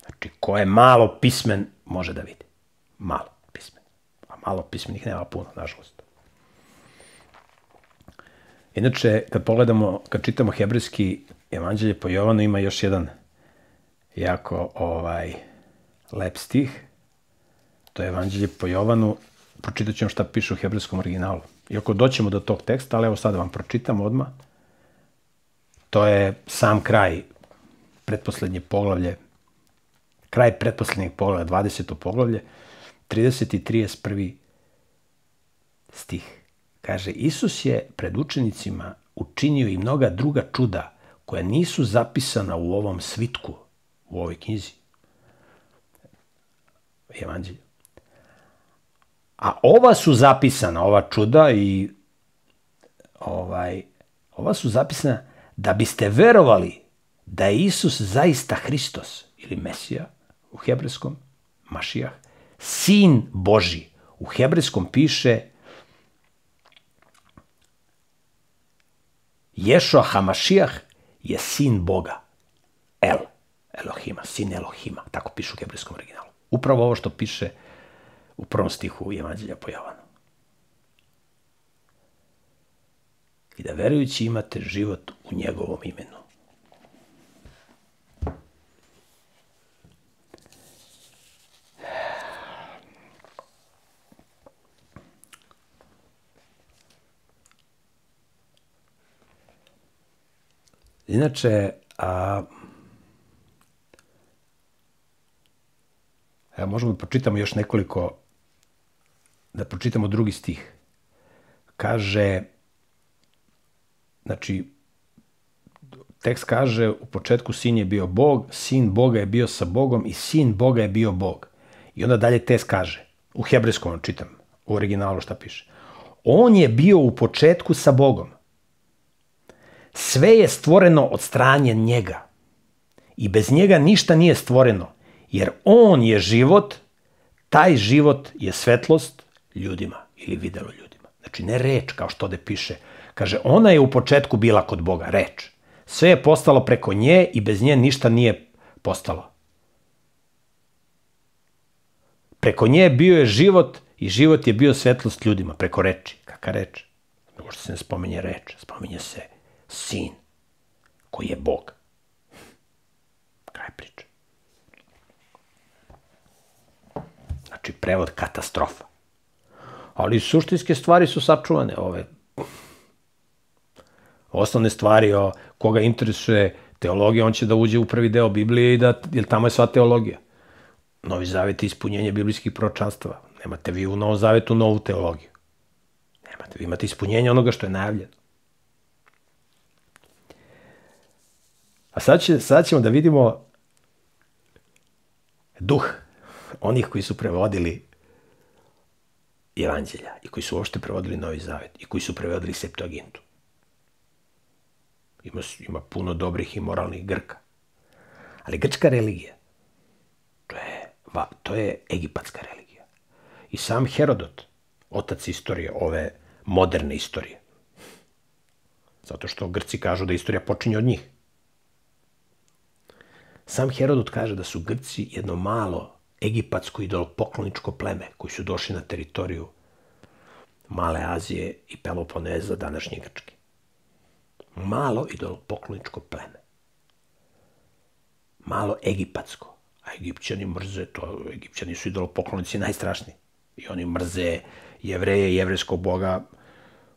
Znači, ko je malo pismen, može da vidi. Malo pismen. A malo pismenih nema puno, nažalost. Inače, kad pogledamo, kad čitamo hebrejski evanđelje po Jovanu, ima još jedan jako ovaj, lep stih. To je evanđelje po Jovanu. Pročitat ću vam šta piše u hebrejskom originalu. Iako doćemo do tog teksta, ali evo sad vam pročitam odmah. To je sam kraj, pretposlednje poglavlje kraj pretposlednjeg poglavlja, 20. poglavlje, 30. i 31. stih. Kaže, Isus je pred učenicima učinio i mnoga druga čuda koja nisu zapisana u ovom svitku, u ovoj knjizi. Evanđelju. A ova su zapisana, ova čuda i ovaj, ova su zapisana da biste verovali da je Isus zaista Hristos ili Mesija, u hebrejskom, Mašijah, sin Boži. U hebrejskom piše Ješoa Hamašijah je sin Boga. El, Elohima, sin Elohima. Tako piše u hebrejskom originalu. Upravo ovo što piše u prvom stihu Evanđelja po Javanu. I da verujući imate život u njegovom imenu. Inače, a, evo možemo da pročitamo još nekoliko, da pročitamo drugi stih. Kaže, znači, tekst kaže u početku sin je bio Bog, sin Boga je bio sa Bogom i sin Boga je bio Bog. I onda dalje tekst kaže, u hebrejskom čitam, u originalu šta piše. On je bio u početku sa Bogom. Sve je stvoreno od stranje njega. I bez njega ništa nije stvoreno, jer on je život, taj život je svetlost ljudima ili videlo ljudima. Znači ne reč kao što ovde piše. Kaže, ona je u početku bila kod Boga, reč. Sve je postalo preko nje i bez nje ništa nije postalo. Preko nje bio je život i život je bio svetlost ljudima, preko reči. Kaka reč? Uopšte se ne spominje reč, spominje se sin, koji je Bog. Kraj priče. Znači, prevod katastrofa. Ali suštinske stvari su sačuvane, ove osnovne stvari o koga interesuje teologija, on će da uđe u prvi deo Biblije i da, jer tamo je sva teologija. Novi zavet je ispunjenje biblijskih proročanstava. Nemate vi u Novom zavetu novu teologiju. Nemate, vi imate ispunjenje onoga što je najavljeno. A sad, će, sad ćemo da vidimo duh onih koji su prevodili evanđelja i koji su uopšte prevodili Novi Zavet i koji su prevodili Septuagintu. Ima, ima puno dobrih i moralnih Grka. Ali grčka religija, to je, va, to je egipatska religija. I sam Herodot, otac istorije, ove moderne istorije. Zato što Grci kažu da istorija počinje od njih. Sam Herodot kaže da su Grci jedno malo egipatsko idolopokloničko pleme koji su došli na teritoriju Male Azije i Peloponeza, današnje Grčke malo idolopokloničko pleme. Malo egipatsko. A egipćani mrze to, egipćani su idolopoklonici najstrašniji. I oni mrze jevreje i jevreskog boga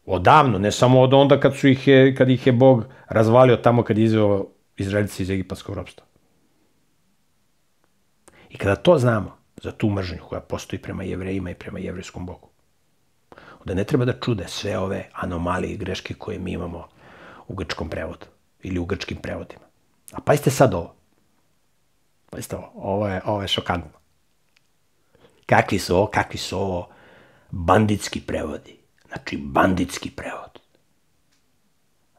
odavno, ne samo od onda kad, su ih je, kad ih je Bog razvalio tamo kad je izveo Izraelici iz egipatskog ropstva. I kada to znamo, za tu mržnju koja postoji prema jevrejima i prema jevrejskom bogu, onda ne treba da čude sve ove anomalije i greške koje mi imamo u grčkom prevodu ili u grčkim prevodima. A pazite sad ovo. Pazite ovo, ovo je, ovo je šokantno. Kakvi su ovo, kakvi su ovo banditski prevodi. Znači, banditski prevod.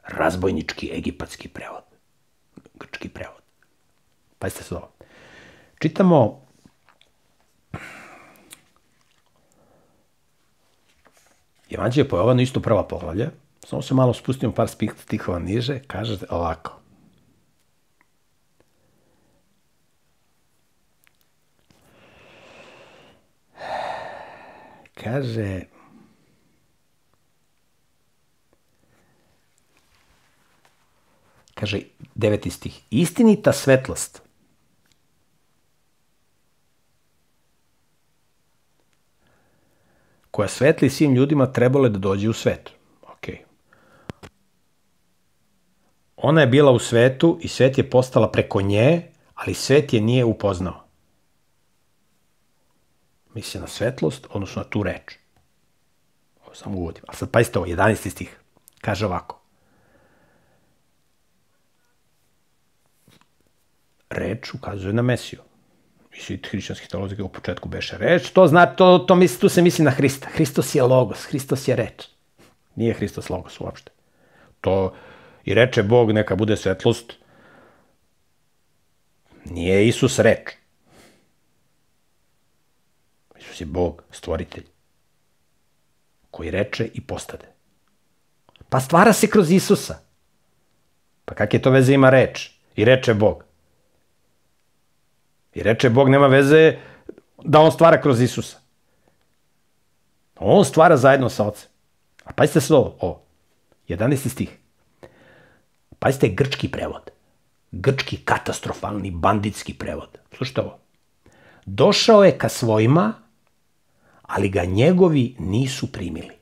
Razbojnički egipatski prevod. Grčki prevod. Pazite sad ovo. Čitamo Evanđelje po Jovanu isto prva poglavlja, Samo se malo spustimo par stihova niže, kaže ovako. Kaže, kaže deveti stih, istinita svetlost koja svetli svim ljudima trebalo je da dođe u svet. Ona je bila u svetu i svet je postala preko nje, ali svet je nije upoznao. Misli na svetlost, odnosno na tu reč. Ovo sam uvodim. A sad pazite ovo, 11. stih. Kaže ovako. Reč ukazuje na Mesiju. I svi hrišćanski teolozi u početku beše reč. To zna, to, to misli, tu se misli na Hrista. Hristos je logos, Hristos je reč. Nije Hristos logos uopšte. To, I reče Bog, neka bude svetlost. Nije Isus reč. Isus je Bog, stvoritelj, koji reče i postade. Pa stvara se kroz Isusa. Pa kakve to veze ima reč? I reče Bog. I reče Bog nema veze da on stvara kroz Isusa. On stvara zajedno sa ocem. A pazite se ovo, ovo. 11. stih. Pazite, grčki prevod. Grčki katastrofalni banditski prevod. Slušajte ovo. Došao je ka svojima, ali ga njegovi nisu primili.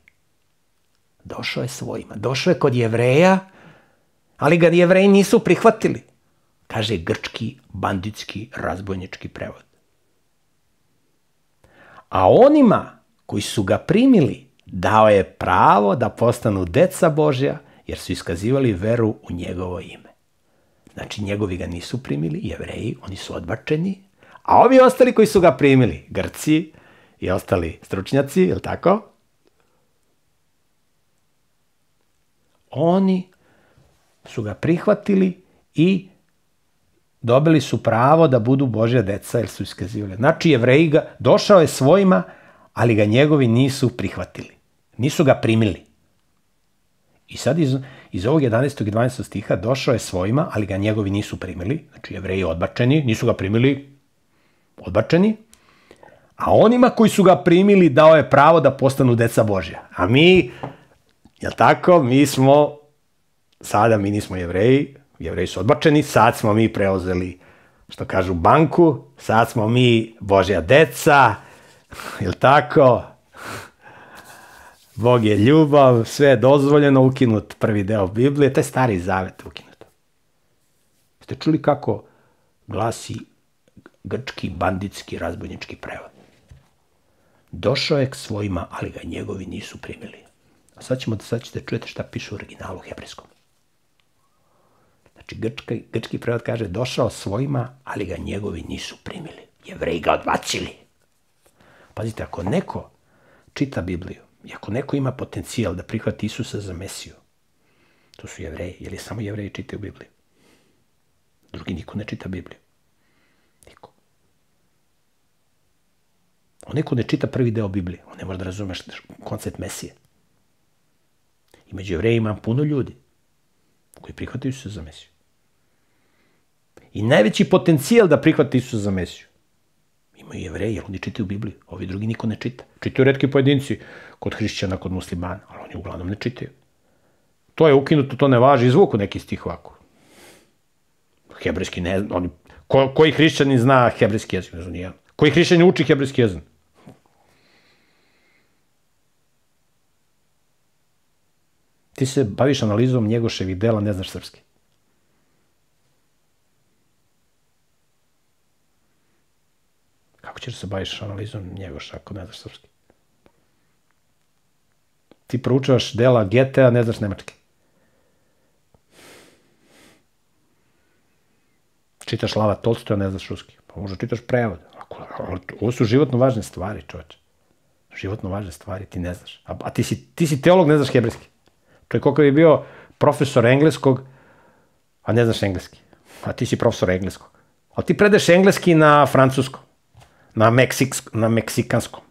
Došao je svojima. Došao je kod jevreja, ali ga jevreji nisu prihvatili. Kaže grčki banditski razbojnički prevod. A onima koji su ga primili, dao je pravo da postanu deca Božja jer su iskazivali veru u njegovo ime. Znači, njegovi ga nisu primili, jevreji, oni su odbačeni, a ovi ostali koji su ga primili, Grci i ostali stručnjaci, je li tako? Oni su ga prihvatili i dobili su pravo da budu Božja deca, jer su iskazivali. Znači, jevreji ga, došao je svojima, ali ga njegovi nisu prihvatili. Nisu ga primili. I sad iz, iz ovog 11. i 12. stiha došao je svojima, ali ga njegovi nisu primili. Znači, jevreji odbačeni, nisu ga primili, odbačeni. A onima koji su ga primili dao je pravo da postanu deca Božja. A mi, jel tako, mi smo, sada mi nismo jevreji, jevreji su odbačeni, sad smo mi preuzeli, što kažu, banku, sad smo mi Božja deca, jel tako? Bog je ljubav, sve je dozvoljeno, ukinut prvi deo Biblije, taj stari zavet ukinut. Ste čuli kako glasi grčki banditski razbojnički prevod? Došao je k svojima, ali ga njegovi nisu primili. A sad, ćemo, sad ćete čujete šta piše u originalu hebrejskom. Znači, grčki, grčki prevod kaže došao svojima, ali ga njegovi nisu primili. Jevreji ga odbacili. Pazite, ako neko čita Bibliju i ako neko ima potencijal da prihvati Isusa za Mesiju, to su jevreji, jer je samo jevreji čitaju Bibliju. Drugi niko ne čita Bibliju. Niko. On neko ne čita prvi deo Biblije, on ne može da razumeš koncept Mesije. I među jevrejima ima puno ljudi koji prihvataju se za Mesiju. I najveći potencijal da prihvate Isusa za Mesiju imaju jevreji, jer oni čitaju Bibliju. Ovi drugi niko ne čita. Čitaju redki pojedinci kod hrišćana, kod muslimana, ali oni uglavnom ne čitaju. To je ukinuto, to ne važi, izvuku neki stih ovako. Hebrejski ne, oni, ko, koji hrišćanin zna hebrejski jezik, ne znam nijedan. Koji hrišćanin uči hebrejski jezik? Ti se baviš analizom Njegoševih dela, ne znaš srpski. Kako ćeš da se baviš analizom Njegoša ako ne znaš srpski? Ti proučavaš dela Gete, a ne znaš nemački. Čitaš Lava Tolstoja, ne znaš ruski. Pa možda čitaš prevod. Ako, ovo su životno važne stvari, čoveče. Životno važne stvari, ti ne znaš. A, a ti, si, ti si teolog, ne znaš hebrejski. Čovjek koliko je bio profesor engleskog, a ne znaš engleski. A ti si profesor engleskog. A ti predeš engleski na francuskom na, Meksiks, na meksikanskom.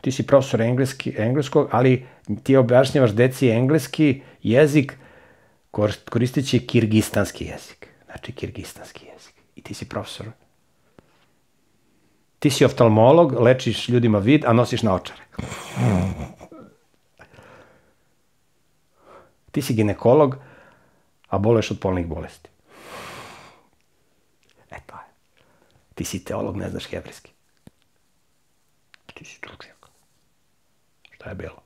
Ti si profesor engleski, engleskog, ali ti objašnjavaš deci engleski jezik koristeći kirgistanski jezik. Znači, kirgistanski jezik. I ti si profesor. Ti si oftalmolog, lečiš ljudima vid, a nosiš naočare. Ti si ginekolog, a boluješ od polnih bolesti. Ti si teolog, ne znaš hebrejski. Ti si stručnjak. Šta je bilo?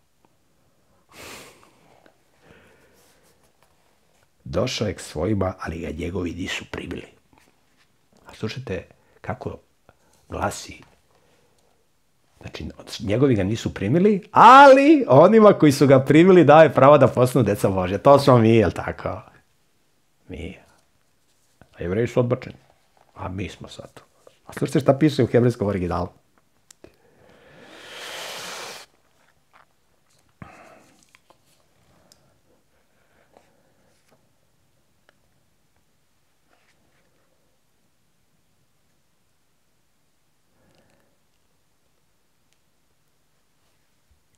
Došao je k svojima, ali ga njegovi nisu primili. A slušajte kako glasi Znači, njegovi ga nisu primili, ali onima koji su ga primili daje pravo da postanu deca Božja. To smo mi, jel tako? Mi. A jevreji su odbačeni. A mi smo sad tu. A slušajte šta piše u hebrejskom originalu.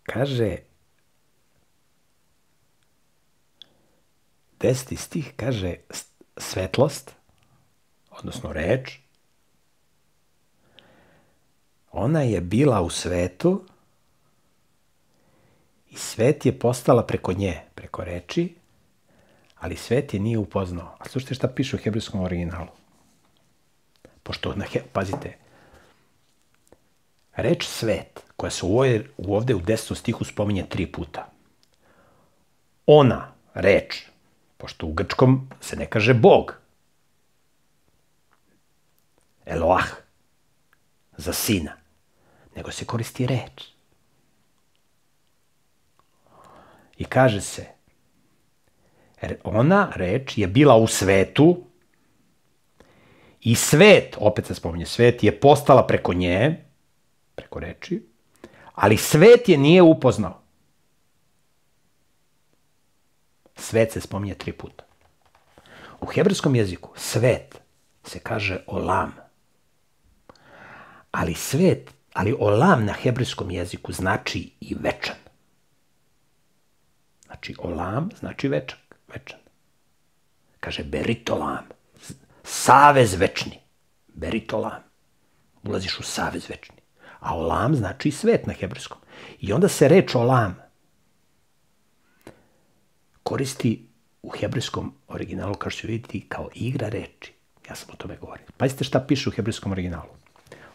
Kaže, deseti stih kaže svetlost, odnosno reč, Ona je bila u svetu i svet je postala preko nje, preko reči, ali svet je nije upoznao. A slušajte šta piše u hebrejskom originalu. Pošto, na he, pazite, reč svet, koja se ovdje, ovde u desetom stihu spominje tri puta. Ona, reč, pošto u grčkom se ne kaže Bog. Eloah, za sina nego se koristi reč. I kaže se, ona reč je bila u svetu i svet, opet se spominje svet, je postala preko nje, preko reči, ali svet je nije upoznao. Svet se spominje tri puta. U hebrejskom jeziku svet se kaže olam. Ali svet, ali olam na hebrejskom jeziku znači i večan. Znači olam znači večak, večan. Kaže beritolam, savez večni. Beritolam. Ulaziš u savez večni. A olam znači svet na hebrejskom. I onda se reč olam koristi u hebrejskom originalu, kao što vidite, kao igra reči. Ja sam o tome govorio. Pazite šta piše u hebrejskom originalu.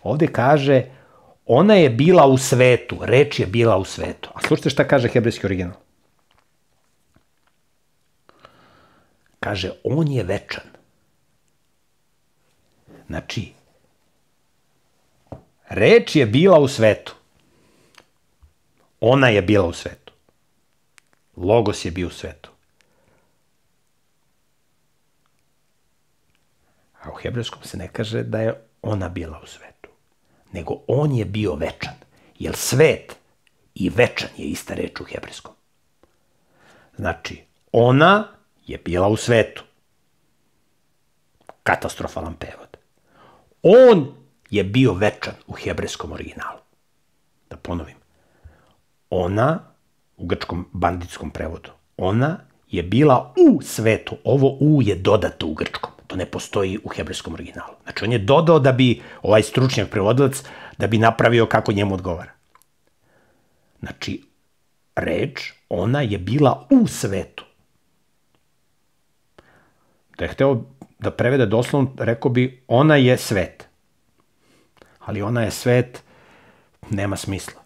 Ovde kaže, ona je bila u svetu, reč je bila u svetu. A slušajte šta kaže hebrejski original. Kaže, on je večan. Znači, reč je bila u svetu. Ona je bila u svetu. Logos je bio u svetu. A u hebrejskom se ne kaže da je ona bila u svetu, nego on je bio večan. Jer svet i večan je ista reč u hebrejskom. Znači, ona je bila u svetu. Katastrofalan prevod. On je bio večan u hebrejskom originalu. Da ponovim. Ona, u grčkom banditskom prevodu, ona je bila u svetu. Ovo u je dodato u grčkom. To ne postoji u hebrejskom originalu. Znači, on je dodao da bi, ovaj stručnjak prevodilac, da bi napravio kako njemu odgovara. Znači, reč, ona je bila u svetu. Da je hteo da prevede doslovno, rekao bi, ona je svet. Ali ona je svet, nema smisla.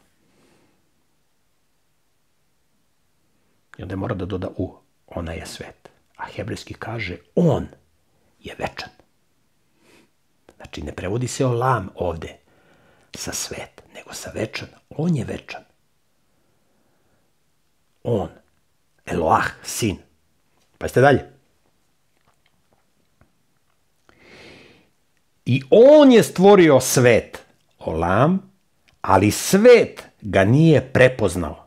I onda mora da doda u, ona je svet. A hebrejski kaže, on je večan. Znači, ne prevodi se olam ovde sa svet, nego sa večan. On je večan. On. Eloah, sin. Pa ste dalje. I on je stvorio svet, olam, ali svet ga nije prepoznao.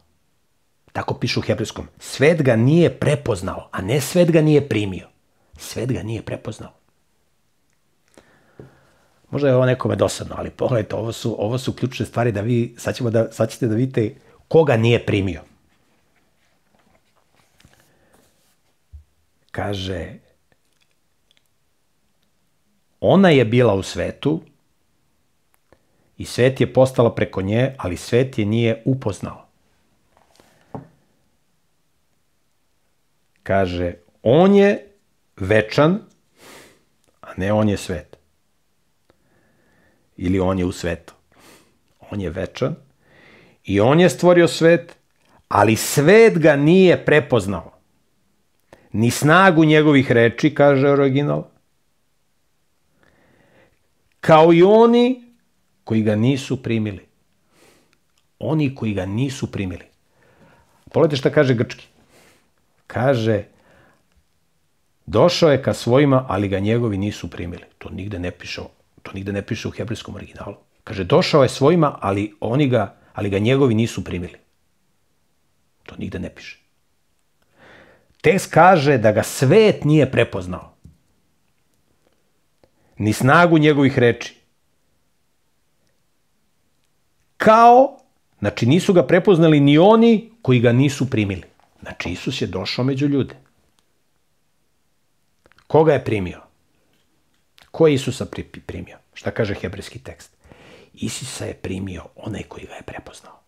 Tako piše u hebrejskom. Svet ga nije prepoznao, a ne svet ga nije primio. Svet ga nije prepoznao. Možda je ovo nekome dosadno, ali pogledajte, ovo su, ovo su ključne stvari da vi, sad, ćemo da, sad ćete da vidite koga nije primio. Kaže, ona je bila u svetu i svet je postala preko nje, ali svet je nije upoznao. Kaže, on je večan, a ne on je svet. Ili on je u svetu. On je večan i on je stvorio svet, ali svet ga nije prepoznao. Ni snagu njegovih reči, kaže original, kao i oni koji ga nisu primili. Oni koji ga nisu primili. Pogledajte šta kaže grčki. Kaže, Došao je ka svojima, ali ga njegovi nisu primili. To nigde ne piše, to nigde ne piše u hebrejskom originalu. Kaže, došao je svojima, ali oni ga, ali ga njegovi nisu primili. To nigde ne piše. Tekst kaže da ga svet nije prepoznao. Ni snagu njegovih reči. Kao, znači nisu ga prepoznali ni oni koji ga nisu primili. Znači Isus je došao među ljude. Koga je primio? Ko je Isusa primio? Šta kaže hebrejski tekst? Isusa je primio onaj koji ga je prepoznao.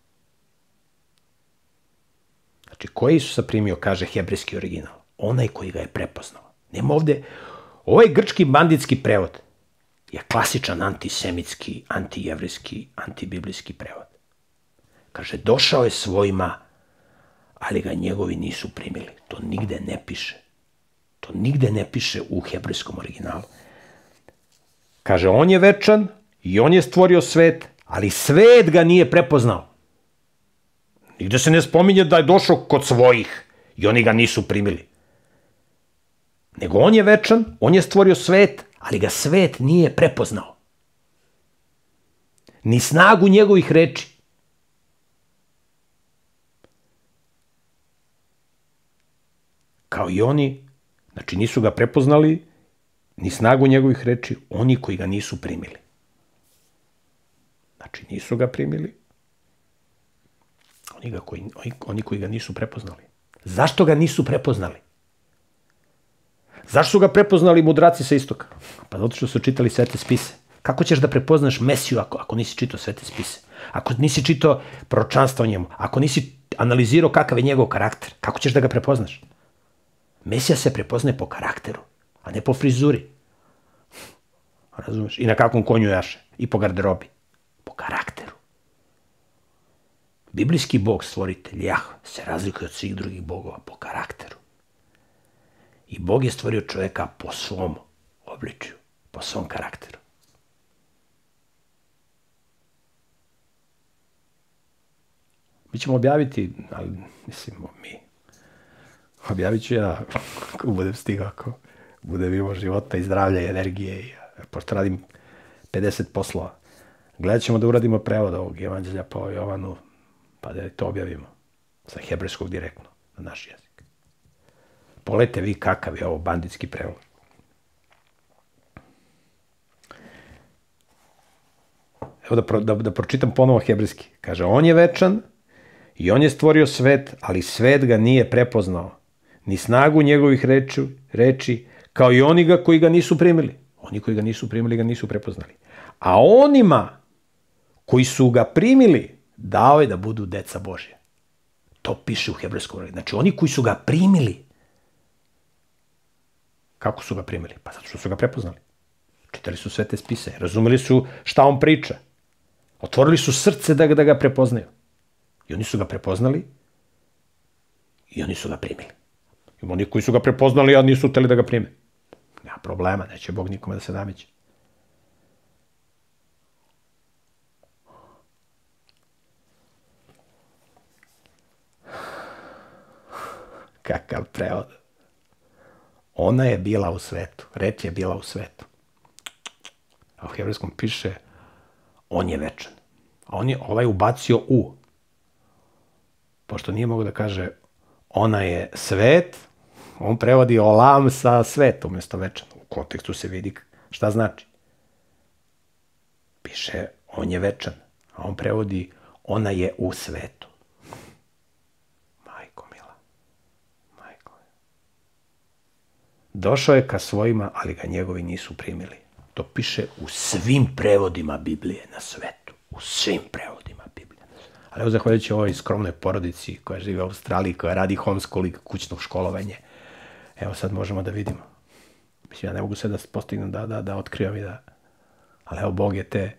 Znači, ko je Isusa primio, kaže hebrejski original? Onaj koji ga je prepoznao. Nema ovde, ovaj grčki banditski prevod je klasičan antisemitski, antijevrijski, antibiblijski prevod. Kaže, došao je svojima, ali ga njegovi nisu primili. To nigde ne piše. To nigde ne piše u hebrejskom originalu. Kaže, on je večan i on je stvorio svet, ali svet ga nije prepoznao. Nigde se ne spominje da je došao kod svojih i oni ga nisu primili. Nego on je večan, on je stvorio svet, ali ga svet nije prepoznao. Ni snagu njegovih reči. Kao i oni, znači nisu ga prepoznali, ni snagu njegovih reči, oni koji ga nisu primili. Znači nisu ga primili, oni, ga koji, oni, oni koji ga nisu prepoznali. Zašto ga nisu prepoznali? Zašto su ga prepoznali mudraci sa istoka? Pa zato što su čitali svete spise. Kako ćeš da prepoznaš Mesiju ako, ako nisi čitao svete spise? Ako nisi čitao proročanstva njemu? Ako nisi analizirao kakav je njegov karakter? Kako ćeš da ga prepoznaš? Mesija se prepoznaje po karakteru, a ne po frizuri. Razumeš? I na kakvom konju jaše. I po garderobi. Po karakteru. Biblijski bog, stvoritelj, Jah, se razlikuje od svih drugih bogova po karakteru. I Bog je stvorio čoveka po svom obličju, po svom karakteru. Mi ćemo objaviti, ali mislim, mi, objavit ću ja, ako budem stigao, ako budem imao života i zdravlja i energije, i, pošto radim 50 poslova, gledat ćemo da uradimo prevod ovog evanđelja po Jovanu, pa da to objavimo sa hebrejskog direktno na naš jezik. Polete vi kakav je ovo banditski prevod. Evo da, da, da pročitam ponovo hebrejski. Kaže, on je večan i on je stvorio svet, ali svet ga nije prepoznao. Ni snagu njegovih reči, reči kao i oni ga koji ga nisu primili. Oni koji ga nisu primili ga nisu prepoznali. A onima koji su ga primili, dao je da budu deca Božje. To piše u hebrejskom. Znači, oni koji su ga primili, Kako su ga primili? Pa zato što su ga prepoznali. Čitali su sve te spise, razumeli su šta on priča. Otvorili su srce da ga, da ga prepoznaju. I oni su ga prepoznali i oni su ga primili. Ima oni koji su ga prepoznali, a nisu hteli da ga prime. Nema problema, neće Bog nikome da se nameće. Kakav prevod. Ona je bila u svetu. Reč je bila u svetu. A u hebrejskom piše on je večan. A on je ovaj ubacio u. Pošto nije mogo da kaže ona je svet, on prevodi olam sa svet umjesto večan. U kontekstu se vidi šta znači. Piše on je večan. A on prevodi ona je u svetu. Došao je ka svojima, ali ga njegovi nisu primili. To piše u svim prevodima Biblije na svetu. U svim prevodima Biblije. Ali evo zahvaljujući ovoj skromnoj porodici koja žive u Australiji, koja radi homeschooling, kućno školovanje, evo sad možemo da vidimo. Mislim, ja ne mogu sve da postignem, da, da, da otkrivam i da... Ali evo, Bog je te,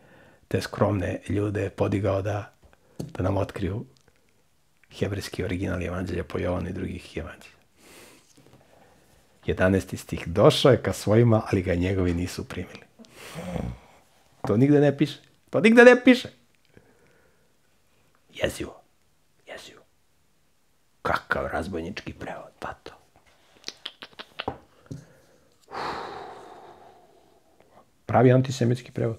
te skromne ljude podigao da, da nam otkriju hebrejski original evanđelja po Jovanu i drugih evanđelja. 11. stih. Došao je ka svojima, ali ga njegovi nisu primili. To nigde ne piše. To nigde ne piše. Jezivo. Jezivo. Kakav razbojnički prevod, pa to. Pravi antisemitski prevod.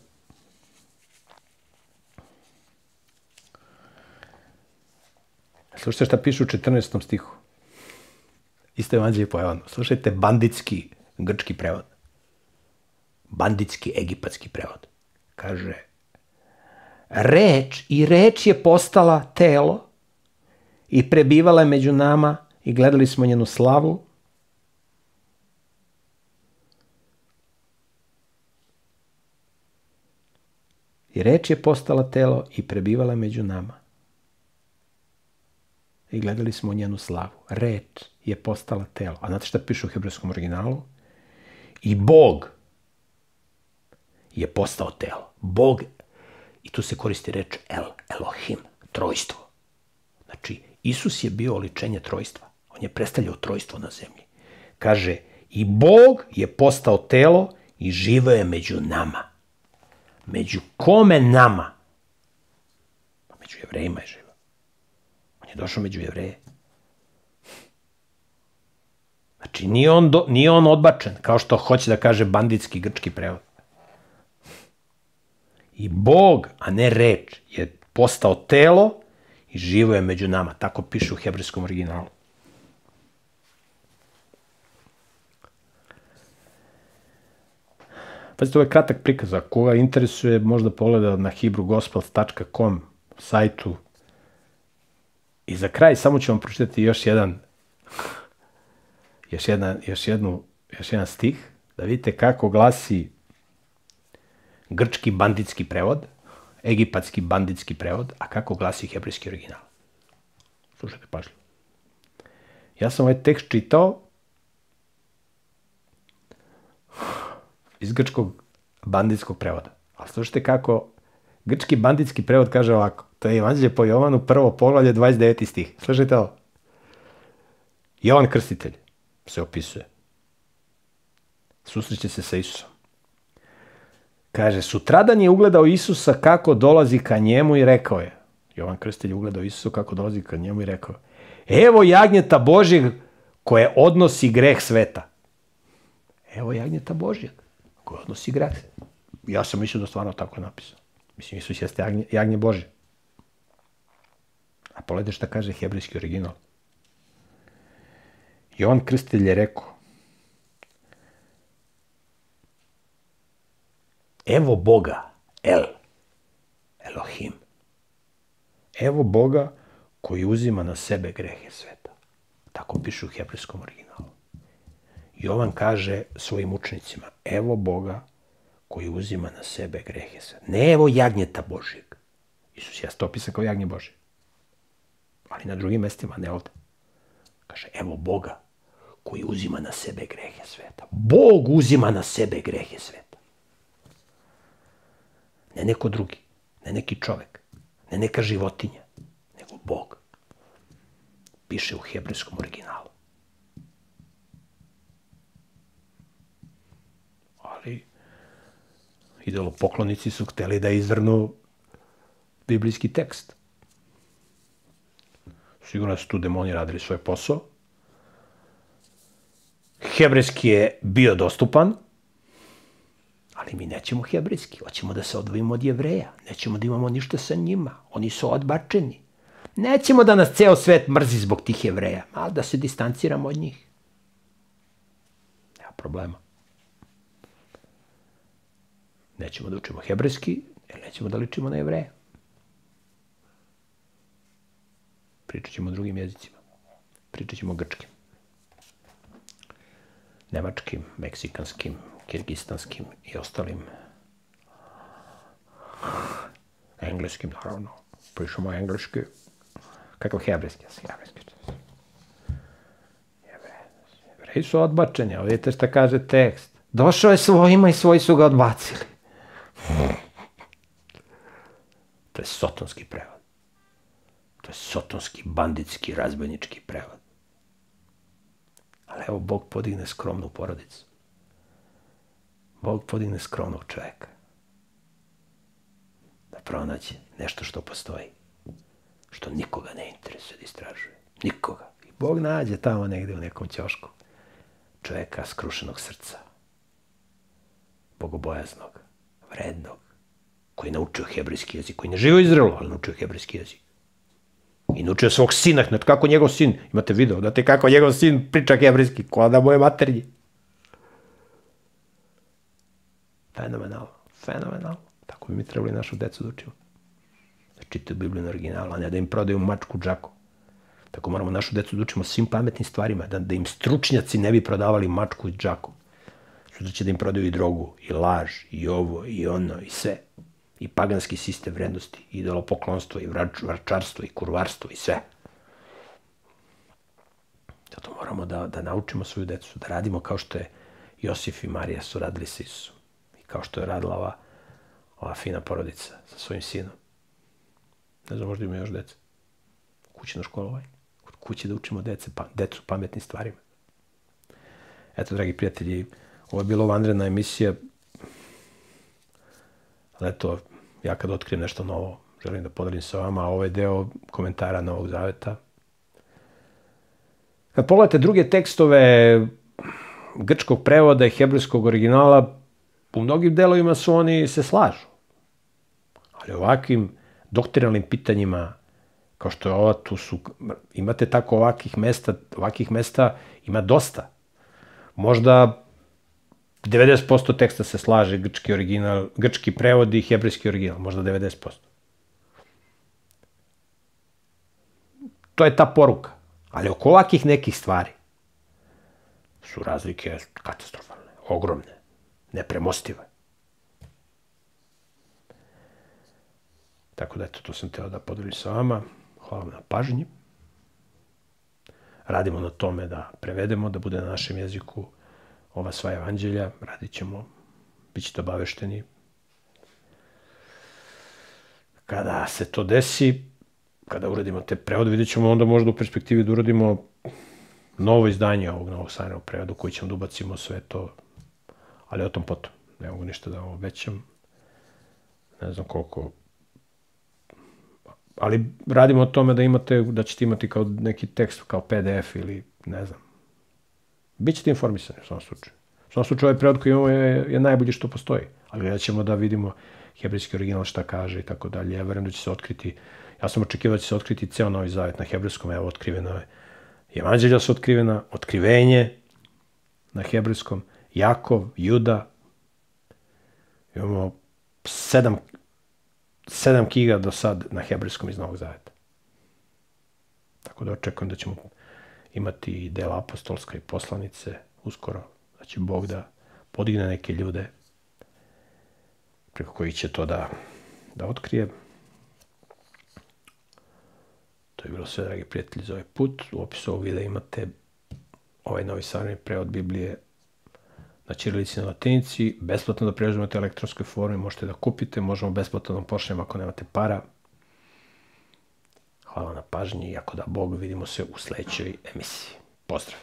Slušajte šta piše u 14. stihu. Isto evanđelje po Evanu. Slušajte banditski grčki prevod. Banditski egipatski prevod. Kaže, reč i reč je postala telo i prebivala je među nama i gledali smo njenu slavu. I reč je postala telo i prebivala među nama i gledali smo njenu slavu. Reč je postala telo. A znate šta piše u hebrejskom originalu? I Bog je postao telo. Bog, i tu se koristi reč El, Elohim, trojstvo. Znači, Isus je bio oličenje trojstva. On je predstavljao trojstvo na zemlji. Kaže, i Bog je postao telo i živo je među nama. Među kome nama? Pa među jevrejima je živo je došao među jevreje. Znači, nije on, do, nije on odbačen, kao što hoće da kaže banditski grčki prevod. I Bog, a ne reč, je postao telo i živo je među nama. Tako piše u hebrejskom originalu. Pazite, ovo je kratak prikaz. Ako koga interesuje, možda pogleda na hebrugospels.com sajtu. I za kraj samo ću vam pročitati još jedan još, jedna, još, jednu, još jedan stih, da vidite kako glasi grčki banditski prevod, egipatski banditski prevod, a kako glasi hebrejski original. Slušajte pažljivo. Ja sam ovaj tekst čitao iz grčkog banditskog prevoda. Ali slušajte kako grčki banditski prevod kaže ovako. To je Evanđelje po Jovanu, prvo poglavlje, 29. stih. Slušajte ovo. Jovan Krstitelj se opisuje. Susreće se sa Isusom. Kaže, sutradan je ugledao Isusa kako dolazi ka njemu i rekao je, Jovan Krstelj je ugledao Isusa kako dolazi ka njemu i rekao, evo jagnjeta Božjeg koje odnosi greh sveta. Evo jagnjeta Božjeg koje odnosi greh. Ja sam mislio da stvarno tako je napisano. Mislim, Isus jeste jagnje, jagnje Božje. A pogledaj šta kaže hebrijski original. Jovan Krstelj je rekao, evo Boga, El, Elohim. Evo Boga koji uzima na sebe grehe sveta. Tako piše u hebrejskom originalu. Jovan kaže svojim učenicima, evo Boga koji uzima na sebe grehe. Ne evo jagnjeta Božijeg. Isus je to opisan kao jagnje Božije. Ali na drugim mestima, ne ovde. Kaže, evo Boga koji uzima na sebe grehe sveta. Bog uzima na sebe grehe sveta. Ne neko drugi, ne neki čovek, ne neka životinja, nego Bog. Piše u hebrejskom originalu. Ali idolopoklonici su hteli da izvrnu biblijski tekst. Sigurno su tu demoni radili svoj posao. Hebrejski je bio dostupan, ali mi nećemo hebrejski. Hoćemo da se odvojimo od jevreja. Nećemo da imamo ništa sa njima. Oni su odbačeni. Nećemo da nas ceo svet mrzi zbog tih jevreja, ali da se distanciramo od njih. Nema problema. Nećemo da učimo hebrejski, jer nećemo da ličimo na jevreja. Pričat ćemo drugim jezicima. Pričat ćemo grčkim. Nemačkim, meksikanskim, kirgistanskim i ostalim engleskim, naravno. Pričamo engleski. Kako hebrejski? Hebrejski. Jevreji su odbačeni. Vidite šta kaže tekst. Došao je svojima i svoji su ga odbacili. To je sotonski prevod. To je sotonski, banditski, razbojnički prevod. Ali evo, Bog podigne skromnu porodicu. Bog podigne skromnog čoveka. Da pronaće nešto što postoji. Što nikoga ne interesuje da istražuje. Nikoga. I Bog nađe tamo negde u nekom ćošku čoveka skrušenog srca. Bogobojaznog. Vrednog. Koji je naučio hebrejski jezik. Koji ne živi u Izraelu, ali naučio hebrejski jezik. I naučio svog sina, znači kako njegov sin, imate video, te kako njegov sin priča hebrejski, ko da moje maternji. Fenomenalno, fenomenalno. Tako bi mi trebali našu decu da učimo. Da čitaju Bibliju na originalu, a ne da im prodaju mačku džaku. Tako moramo našu decu da učimo svim pametnim stvarima, da, da im stručnjaci ne bi prodavali mačku i džaku. Sutra će da im prodaju i drogu, i laž, i ovo, i ono, i sve. I paganski sistem vrednosti, i idolopoklonstvo, i vrač, vračarstvo, i kurvarstvo, i sve. Zato moramo da, da naučimo svoju decu, da radimo kao što je Josif i Marija su radili sa Isusom kao što je radila ova, ova fina porodica sa svojim sinom. Ne znam, možda ima još dece. Kućno školovanje. Kod kuće da učimo dece, pa, decu pametnim stvarima. Eto, dragi prijatelji, ovo je bila vanredna emisija. Ali eto, ja kad otkrijem nešto novo, želim da podelim sa vama ovaj deo komentara Novog Zaveta. Kad pogledate druge tekstove grčkog prevoda i hebrejskog originala, u mnogim delovima su oni se slažu. Ali ovakvim doktrinalnim pitanjima, kao što je ova, tu su, imate tako ovakih mesta, ovakih mesta ima dosta. Možda 90% teksta se slaže grčki original, grčki prevod i hebrejski original, možda 90%. To je ta poruka. Ali oko ovakih nekih stvari su razlike katastrofalne, ogromne, nepremostive. Tako da, eto, to sam teo da podelim sa vama. Hvala na pažnji. Radimo na tome da prevedemo, da bude na našem jeziku ova sva evanđelja. Radit ćemo, bit ćete obavešteni. Kada se to desi, kada uradimo te prevode, vidjet ćemo onda možda u perspektivi da uradimo novo izdanje ovog novog sajnog prevodu koji ćemo da ubacimo sve to, ali o tom potom. Ne mogu ništa da obećam. Ne znam koliko ali radimo o tome da imate, da ćete imati kao neki tekst, kao PDF ili ne znam. Bićete informisani u svom slučaju. U svom slučaju ovaj prevod koji imamo je, je najbolji što postoji. Ali gledat ćemo da vidimo hebrejski original šta kaže i tako dalje. Ja verujem da će se otkriti, ja sam očekivao da će se otkriti ceo Novi Zavet na hebrejskom, evo otkriveno je. Evanđelja su otkrivena, otkrivenje na hebrejskom, Jakov, Juda, imamo sedam sedam knjiga do sad na hebrejskom iz Novog Zaveta. Tako da očekujem da ćemo imati i dela apostolska i poslanice uskoro, da će Bog da podigne neke ljude preko kojih će to da, da otkrije. To je bilo sve, dragi prijatelji, za ovaj put. U opisu ovog videa imate ovaj novi savremeni prevod Biblije na ćirilici na latinici, besplatno da preuzmete elektronskoj formi, možete da kupite, možemo besplatno da vam ako nemate para. Hvala na pažnji i ako da Bog vidimo se u sledećoj emisiji. Pozdrav!